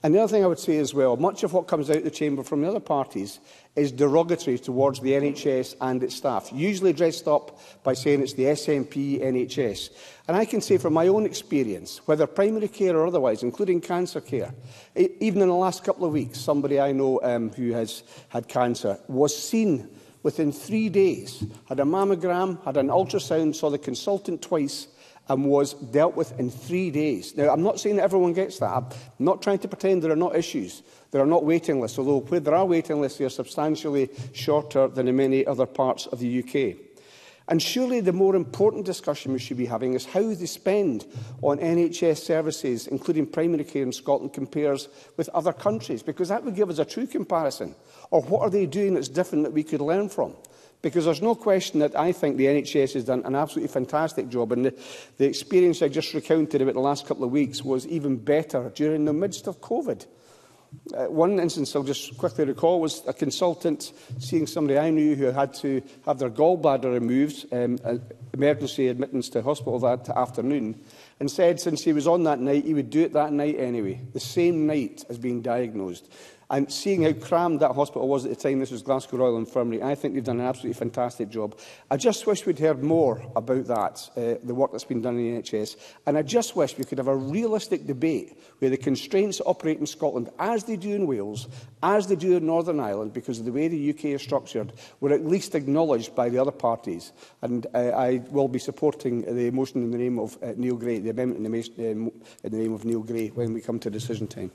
And the other thing I would say as well, much of what comes out of the chamber from the other parties is derogatory towards the NHS and its staff, usually dressed up by saying it's the SNP NHS. And I can say from my own experience, whether primary care or otherwise, including cancer care, e-, even in the last couple of weeks, somebody I know um, who has had cancer was seen within three days, had a mammogram, had an ultrasound, saw the consultant twice, and was dealt with in three days. Now, I'm not saying that everyone gets that. I'm not trying to pretend there are not issues. There are not waiting lists, although where there are waiting lists, they are substantially shorter than in many other parts of the UK. And surely the more important discussion we should be having is how the spend on NHS services, including primary care in Scotland, compares with other countries, because that would give us a true comparison. Or what are they doing that's different that we could learn from? Because there's no question that I think the NHS has done an absolutely fantastic job. And the, the experience I just recounted about the last couple of weeks was even better during the midst of COVID. Uh, one instance I'll just quickly recall was a consultant seeing somebody I knew who had to have their gallbladder removed, um, emergency admittance to hospital that afternoon, and said since he was on that night, he would do it that night anyway, the same night as being diagnosed. And seeing how crammed that hospital was at the time, this was Glasgow Royal Infirmary, I think they've done an absolutely fantastic job. I just wish we'd heard more about that, uh, the work that's been done in the NHS. And I just wish we could have a realistic debate where the constraints operate in Scotland, as they do in Wales, as they do in Northern Ireland, because of the way the UK is structured, were at least acknowledged by the other parties. And uh, I will be supporting the motion in the name of uh, Neil Gray, the amendment in the, uh, in the name of Neil Gray when we come to decision time.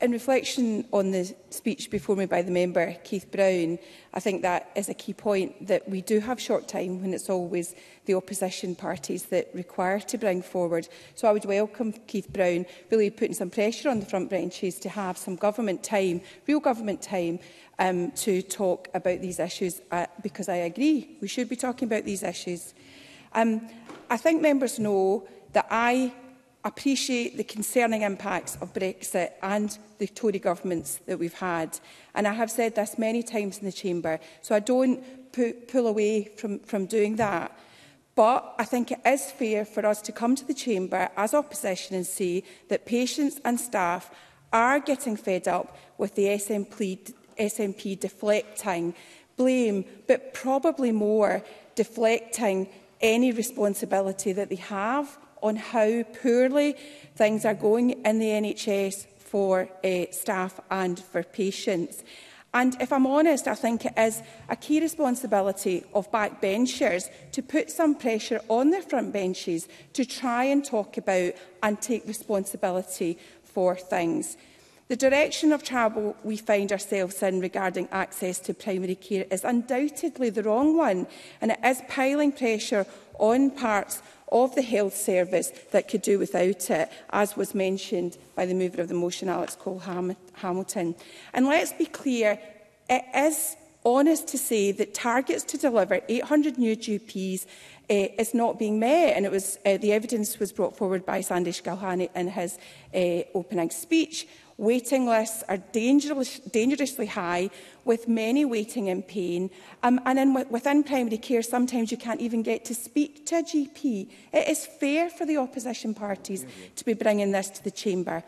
In reflection on the speech before me by the member, Keith Brown, I think that is a key point that we do have short time when it's always the opposition parties that require to bring forward. So I would welcome Keith Brown really putting some pressure on the front benches to have some government time, real government time, um, to talk about these issues uh, because I agree we should be talking about these issues. Um, I think members know that I appreciate the concerning impacts of Brexit and the Tory governments that we've had. And I have said this many times in the Chamber, so I don't pu pull away from, from doing that. But I think it is fair for us to come to the Chamber as opposition and see that patients and staff are getting fed up with the SNP, SNP deflecting blame, but probably more deflecting any responsibility that they have on how poorly things are going in the NHS for uh, staff and for patients. And if I'm honest, I think it is a key responsibility of backbenchers to put some pressure on their front benches to try and talk about and take responsibility for things. The direction of travel we find ourselves in regarding access to primary care is undoubtedly the wrong one, and it is piling pressure on parts of the health service that could do without it, as was mentioned by the mover of the motion, Alex Cole -Ham Hamilton. And let's be clear, it is honest to say that targets to deliver 800 new GPs uh, eh, is not being met. And it was, uh, the evidence was brought forward by Sandesh Galhani in his uh, opening speech. Waiting lists are dangerous, dangerously high, with many waiting in pain. Um, and in, within primary care, sometimes you can't even get to speak to a GP. It is fair for the opposition parties to be bringing this to the chamber.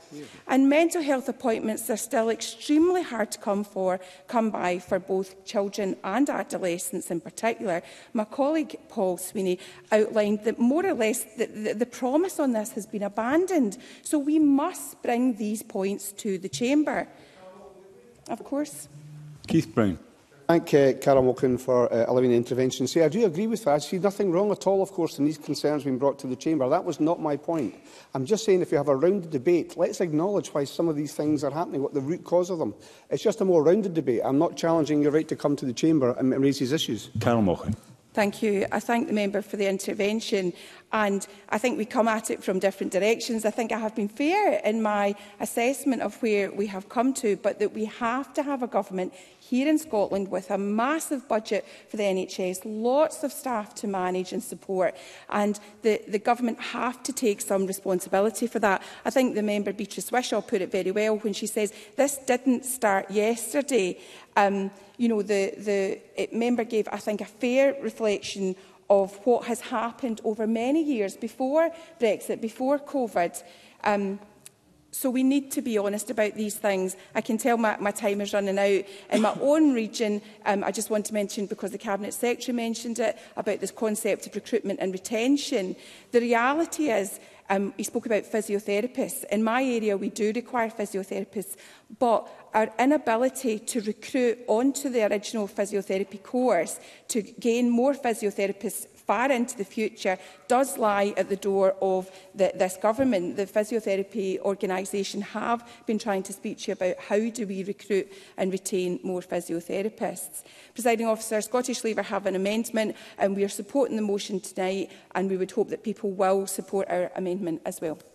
And mental health appointments are still extremely hard to come, for, come by for both children and adolescents in particular. My colleague Paul Sweeney outlined that more or less the, the, the promise on this has been abandoned. So we must bring these points to the Chamber. Of course. Keith Brown. Thank uh, Carol Walken for uh, allowing the intervention. See, I do agree with that. I see nothing wrong at all, of course, in these concerns being brought to the Chamber. That was not my point. I'm just saying if you have a rounded debate, let's acknowledge why some of these things are happening, what the root cause of them. It's just a more rounded debate. I'm not challenging your right to come to the Chamber and raise these issues. Carol Walken. Thank you. I thank the member for the intervention and I think we come at it from different directions. I think I have been fair in my assessment of where we have come to, but that we have to have a government here in Scotland with a massive budget for the NHS, lots of staff to manage and support, and the, the government have to take some responsibility for that. I think the member Beatrice Wishaw put it very well when she says this didn't start yesterday. Um, you know, the, the it, member gave, I think, a fair reflection of what has happened over many years before Brexit, before COVID. Um, So we need to be honest about these things. I can tell my, my time is running out. In my own region, um, I just want to mention, because the Cabinet Secretary mentioned it, about this concept of recruitment and retention. The reality is Um, he spoke about physiotherapists. In my area, we do require physiotherapists, but our inability to recruit onto the original physiotherapy course to gain more physiotherapists far into the future does lie at the door of the, this government. The physiotherapy organisation have been trying to speak to you about how do we recruit and retain more physiotherapists. Presiding officer, Scottish Labour have an amendment and we are supporting the motion tonight and we would hope that people will support our amendment as well.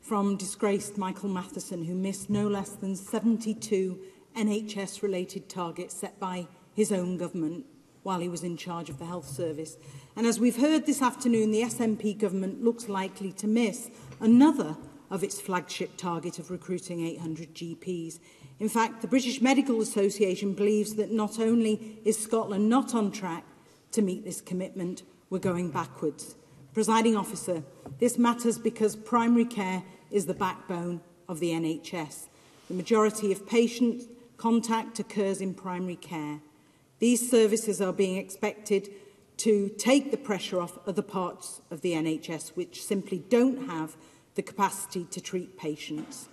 from disgraced Michael Matheson, who missed no less than 72 NHS-related targets set by his own government while he was in charge of the health service. And as we've heard this afternoon, the SNP government looks likely to miss another of its flagship target of recruiting 800 GPs. In fact, the British Medical Association believes that not only is Scotland not on track to meet this commitment, we're going backwards. Presiding officer, this matters because primary care is the backbone of the NHS. The majority of patients contact occurs in primary care. These services are being expected to take the pressure off other parts of the NHS which simply don't have the capacity to treat patients.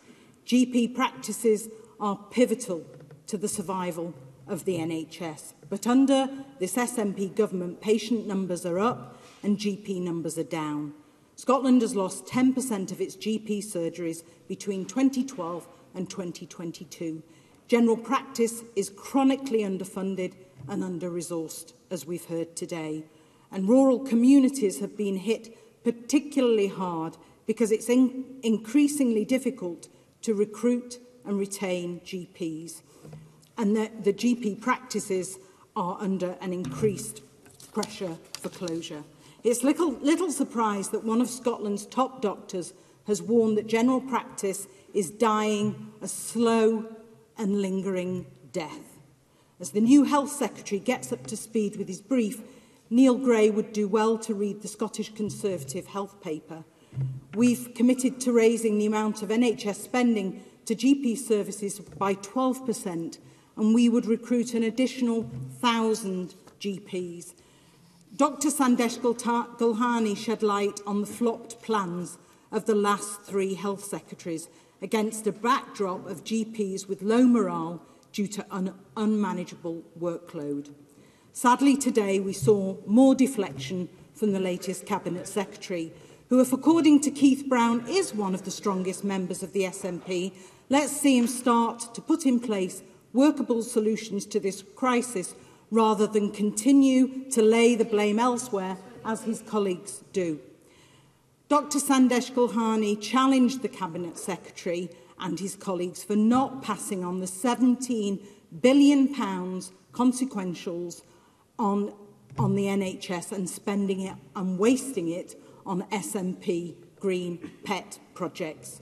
GP practices are pivotal to the survival of the NHS. But under this SNP government, patient numbers are up and GP numbers are down. Scotland has lost 10% of its GP surgeries between 2012 and 2022. General practice is chronically underfunded and under-resourced, as we've heard today. And rural communities have been hit particularly hard because it's in increasingly difficult to recruit and retain GPs. And the, the GP practices are under an increased pressure for closure. It's little, little surprise that one of Scotland's top doctors has warned that general practice is dying a slow and lingering death. As the new Health Secretary gets up to speed with his brief, Neil Gray would do well to read the Scottish Conservative Health Paper. We've committed to raising the amount of NHS spending to GP services by 12% and we would recruit an additional 1,000 GPs. Dr Sandesh Gulhani shed light on the flopped plans of the last three health secretaries against a backdrop of GPs with low morale due to an unmanageable workload. Sadly, today we saw more deflection from the latest Cabinet Secretary, who, if according to Keith Brown, is one of the strongest members of the SNP, let's see him start to put in place workable solutions to this crisis rather than continue to lay the blame elsewhere as his colleagues do. Dr Sandesh Gulhani challenged the Cabinet Secretary and his colleagues for not passing on the £17 billion pounds consequentials on, on the NHS and spending it and wasting it on SNP green pet projects.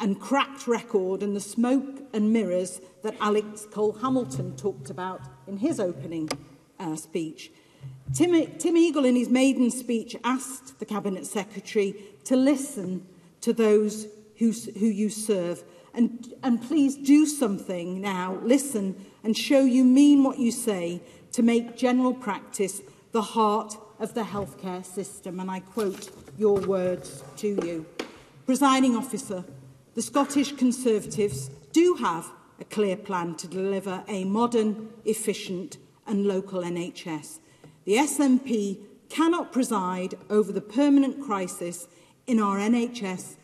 and cracked record and the smoke and mirrors that Alex Cole-Hamilton talked about in his opening uh, speech. Tim, Tim Eagle, in his maiden speech, asked the Cabinet Secretary to listen to those who, who you serve. And, and please do something now. Listen and show you mean what you say to make general practice the heart of the healthcare system. And I quote your words to you. Presiding officer, the Scottish Conservatives do have a clear plan to deliver a modern, efficient and local NHS. The SNP cannot preside over the permanent crisis in our NHS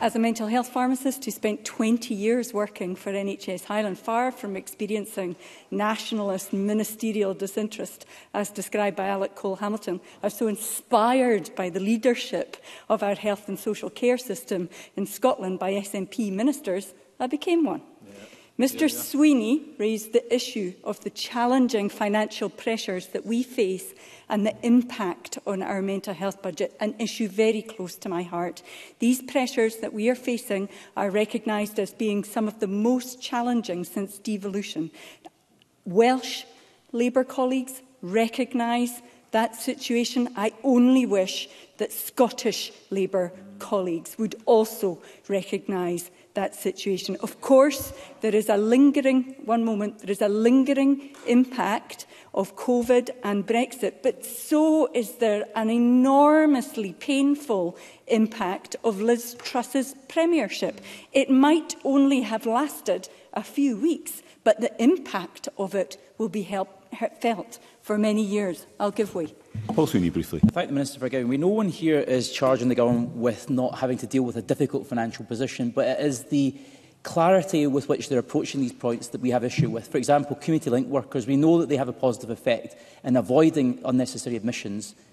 As a mental health pharmacist who spent 20 years working for NHS Highland, far from experiencing nationalist ministerial disinterest as described by Alec Cole Hamilton, I'm so inspired by the leadership of our health and social care system in Scotland by SNP ministers, I became one. Mr yeah, yeah. Sweeney raised the issue of the challenging financial pressures that we face and the impact on our mental health budget, an issue very close to my heart. These pressures that we are facing are recognised as being some of the most challenging since devolution. Welsh Labour colleagues recognise that situation. I only wish that Scottish Labour colleagues would also recognise that situation. Of course, there is a lingering, one moment, there is a lingering impact of COVID and Brexit, but so is there an enormously painful impact of Liz Truss's premiership. It might only have lasted a few weeks, but the impact of it will be help, felt for many years. I'll give way. Paul Sweeney, briefly. Thank the Minister for going. We know one here is charging the government with not having to deal with a difficult financial position, but it is the clarity with which they're approaching these points that we have issue with. For example, community link workers, we know that they have a positive effect in avoiding unnecessary admissions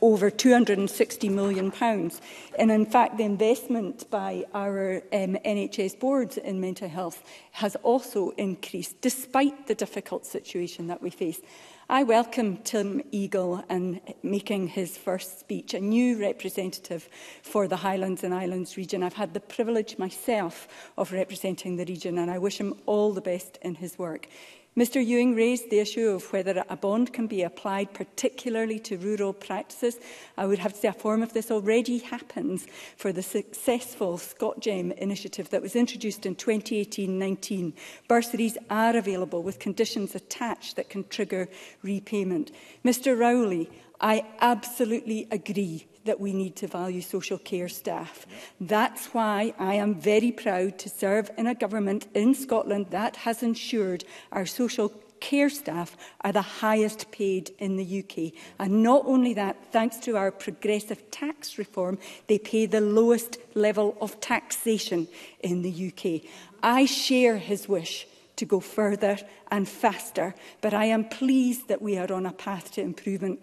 over £260 million. Pounds. And in fact, the investment by our um, NHS boards in mental health has also increased, despite the difficult situation that we face. I welcome Tim Eagle and making his first speech, a new representative for the Highlands and Islands region. I've had the privilege myself of representing the region and I wish him all the best in his work. Mr Ewing raised the issue of whether a bond can be applied particularly to rural practices. I would have to say a form of this already happens for the successful ScotGem initiative that was introduced in 2018-19. Bursaries are available with conditions attached that can trigger repayment. Mr Rowley I absolutely agree that we need to value social care staff. That's why I am very proud to serve in a government in Scotland that has ensured our social care staff are the highest paid in the UK. And not only that, thanks to our progressive tax reform, they pay the lowest level of taxation in the UK. I share his wish to go further and faster, but I am pleased that we are on a path to improvement.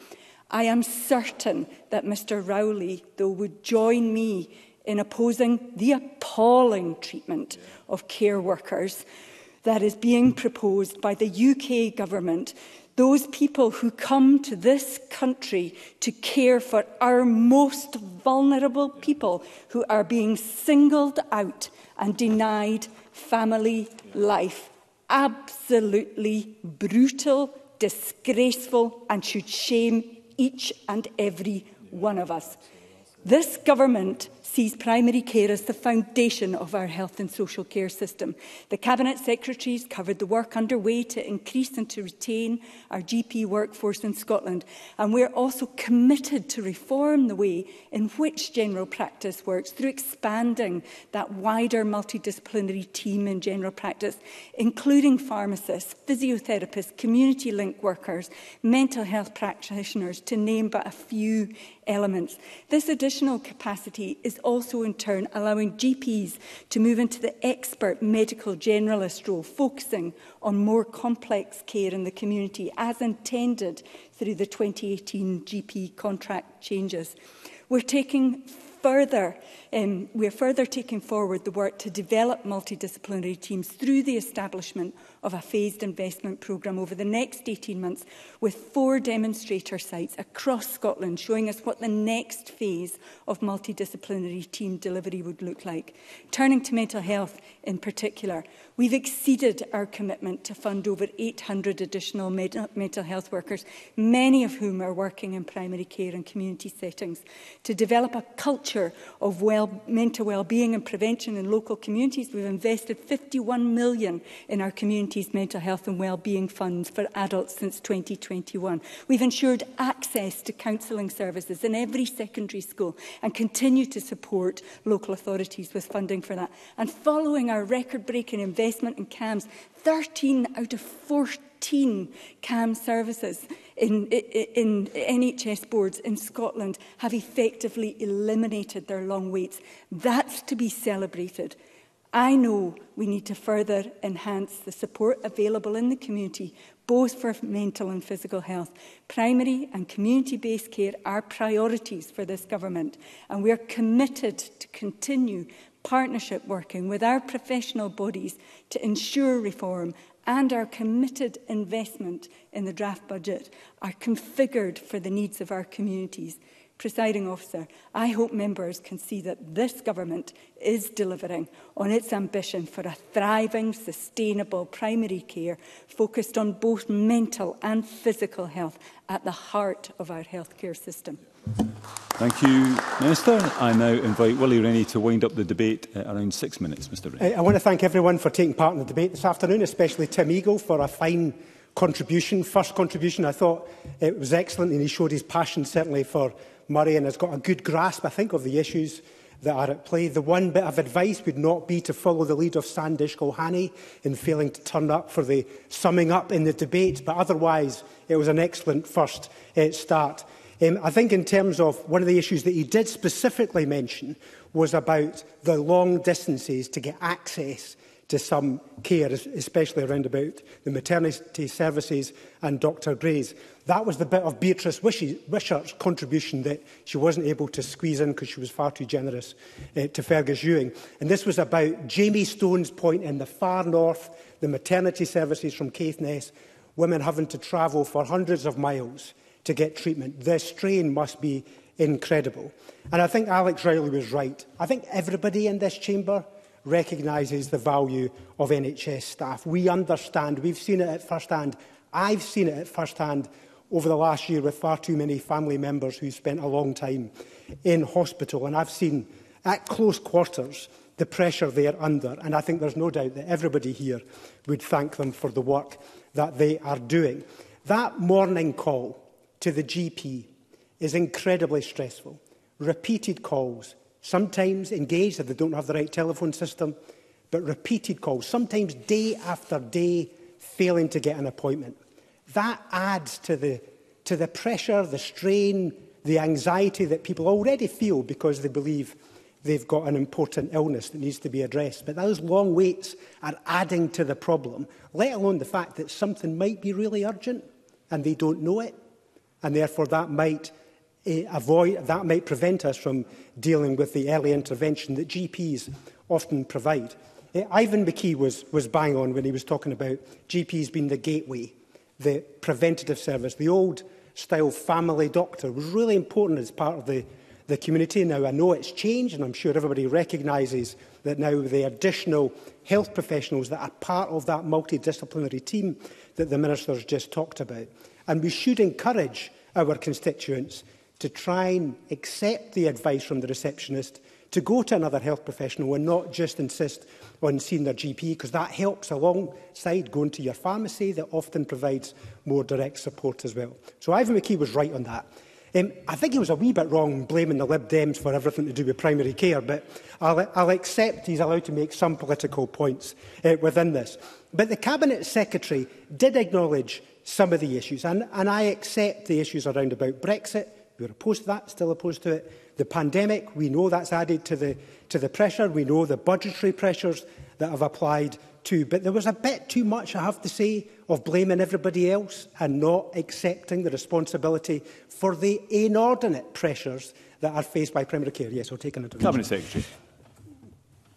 I am certain that Mr Rowley, though, would join me in opposing the appalling treatment yeah. of care workers that is being proposed by the UK government those people who come to this country to care for our most vulnerable people who are being singled out and denied family life. Absolutely brutal, disgraceful, and should shame each and every one of us. This government sees primary care as the foundation of our health and social care system. The Cabinet Secretaries covered the work underway to increase and to retain our GP workforce in Scotland, and we're also committed to reform the way in which general practice works through expanding that wider multidisciplinary team in general practice, including pharmacists, physiotherapists, community link workers, mental health practitioners, to name but a few elements. This additional capacity is also in turn allowing GPs to move into the expert medical generalist role, focusing on more complex care in the community as intended through the 2018 GP contract changes. We're taking further, um, we're further taking forward the work to develop multidisciplinary teams through the establishment of a phased investment programme over the next 18 months with four demonstrator sites across Scotland showing us what the next phase of multidisciplinary team delivery would look like. Turning to mental health in particular, we've exceeded our commitment to fund over 800 additional med mental health workers, many of whom are working in primary care and community settings, to develop a culture of well, mental well-being and prevention in local communities. We've invested 51 million in our community Communities Mental Health and Wellbeing Funds for adults since 2021. We've ensured access to counselling services in every secondary school and continue to support local authorities with funding for that. And following our record-breaking investment in CAMS, 13 out of 14 CAM services in, in, in NHS boards in Scotland have effectively eliminated their long waits. That's to be celebrated. I know we need to further enhance the support available in the community, both for mental and physical health. Primary and community-based care are priorities for this government, and we are committed to continue partnership working with our professional bodies to ensure reform and our committed investment in the draft budget are configured for the needs of our communities. Presiding officer, I hope members can see that this government is delivering on its ambition for a thriving, sustainable primary care focused on both mental and physical health at the heart of our healthcare system. Thank you, Minister. I now invite Willie Rennie to wind up the debate at around six minutes, Mr Rennie. I, I want to thank everyone for taking part in the debate this afternoon, especially Tim Eagle for a fine contribution, first contribution. I thought it was excellent and he showed his passion certainly for Murray and has got a good grasp, I think, of the issues that are at play. The one bit of advice would not be to follow the lead of Sandish Gohani in failing to turn up for the summing up in the debate, but otherwise it was an excellent first uh, start. Um, I think in terms of one of the issues that he did specifically mention was about the long distances to get access to some care, especially around about the maternity services and Dr Gray's. That was the bit of Beatrice Wishart's contribution that she wasn't able to squeeze in because she was far too generous uh, to Fergus Ewing. And this was about Jamie Stone's point in the far north, the maternity services from Caithness, women having to travel for hundreds of miles to get treatment. Their strain must be incredible. And I think Alex Riley was right. I think everybody in this chamber recognises the value of NHS staff. We understand, we've seen it at first hand, I've seen it at first hand over the last year with far too many family members who spent a long time in hospital. And I've seen at close quarters the pressure they're under. And I think there's no doubt that everybody here would thank them for the work that they are doing. That morning call to the GP is incredibly stressful. Repeated calls, sometimes engaged if they don't have the right telephone system, but repeated calls, sometimes day after day, failing to get an appointment. That adds to the, to the pressure, the strain, the anxiety that people already feel because they believe they've got an important illness that needs to be addressed. But those long waits are adding to the problem, let alone the fact that something might be really urgent and they don't know it. And therefore that might avoid, that might prevent us from dealing with the early intervention that GPs often provide. Uh, Ivan McKee was, was bang on when he was talking about GPs being the gateway, the preventative service. The old style family doctor was really important as part of the, the community. Now, I know it's changed, and I'm sure everybody recognises that now the additional health professionals that are part of that multidisciplinary team that the Minister's just talked about. And we should encourage our constituents to try and accept the advice from the receptionist to go to another health professional and not just insist on seeing their GP, because that helps alongside going to your pharmacy that often provides more direct support as well. So Ivan McKee was right on that. Um, I think he was a wee bit wrong blaming the Lib Dems for everything to do with primary care, but I'll, I'll accept he's allowed to make some political points uh, within this. But the Cabinet Secretary did acknowledge some of the issues, and, and I accept the issues around about Brexit, We were opposed to that, still opposed to it. The pandemic, we know that's added to the, to the pressure. We know the budgetary pressures that have applied too. But there was a bit too much, I have to say, of blaming everybody else and not accepting the responsibility for the inordinate pressures that are faced by primary care. Yes, I'll take an intervention. Cabinet Secretary.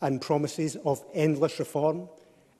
and promises of endless reform.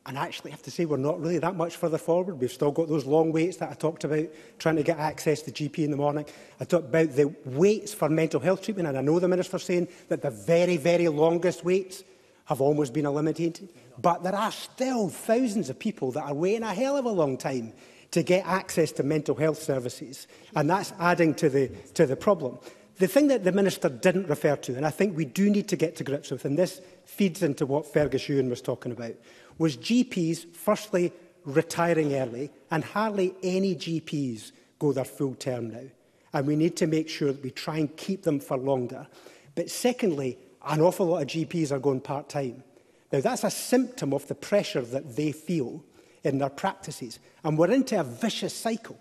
And actually, I have to say, we're not really that much further forward. We've still got those long waits that I talked about, trying to get access to GP in the morning. I talked about the waits for mental health treatment, and I know the Minister's saying that the very, very longest waits have almost been eliminated. But there are still thousands of people that are waiting a hell of a long time to get access to mental health services, and that's adding to the, to the problem. The thing that the Minister didn't refer to, and I think we do need to get to grips with, and this feeds into what Fergus Ewan was talking about, was GPs, firstly, retiring early, and hardly any GPs go their full term now. And we need to make sure that we try and keep them for longer. But secondly, an awful lot of GPs are going part-time. Now, that's a symptom of the pressure that they feel in their practices. And we're into a vicious cycle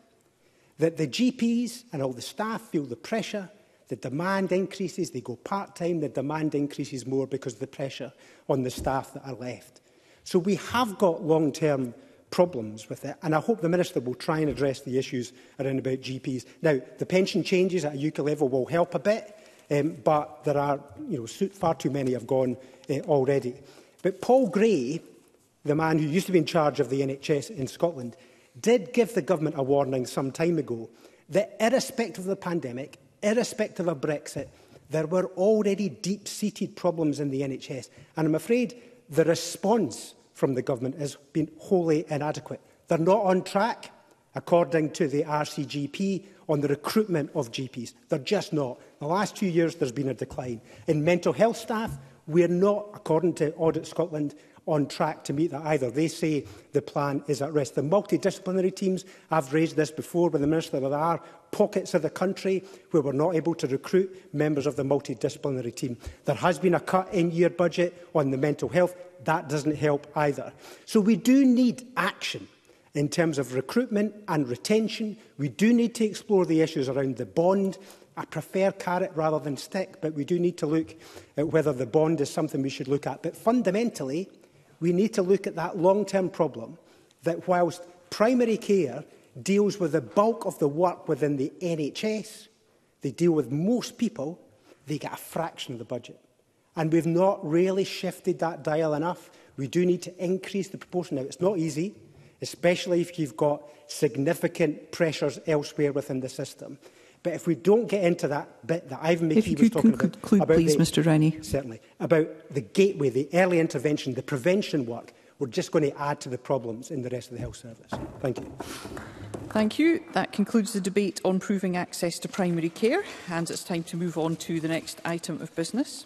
that the GPs and all the staff feel the pressure – The demand increases, they go part-time, the demand increases more because of the pressure on the staff that are left. So we have got long-term problems with it. And I hope the Minister will try and address the issues around about GPs. Now, the pension changes at a UK level will help a bit, um, but there are you know, far too many have gone uh, already. But Paul Gray, the man who used to be in charge of the NHS in Scotland, did give the government a warning some time ago that irrespective of the pandemic, irrespective of Brexit, there were already deep-seated problems in the NHS. And I'm afraid the response from the government has been wholly inadequate. They're not on track, according to the RCGP, on the recruitment of GPs. They're just not. The last two years, there's been a decline. In mental health staff, we're not, according to Audit Scotland, on track to meet that either. They say the plan is at risk. The multidisciplinary teams, I've raised this before with the Minister, there are pockets of the country where we're not able to recruit members of the multidisciplinary team. There has been a cut in year budget on the mental health. That doesn't help either. So we do need action in terms of recruitment and retention. We do need to explore the issues around the bond I prefer carrot rather than stick, but we do need to look at whether the bond is something we should look at. But fundamentally, we need to look at that long-term problem that whilst primary care deals with the bulk of the work within the NHS, they deal with most people, they get a fraction of the budget. And we've not really shifted that dial enough. We do need to increase the proportion. Now, it's not easy, especially if you've got significant pressures elsewhere within the system. But if we don't get into that bit that Ivan McKee if you was could talking conclude, about, conclude, about please, the, Mr. Rennie. Certainly, about the gateway, the early intervention, the prevention work, we're just going to add to the problems in the rest of the health service. Thank you. Thank you. That concludes the debate on proving access to primary care, and it's time to move on to the next item of business.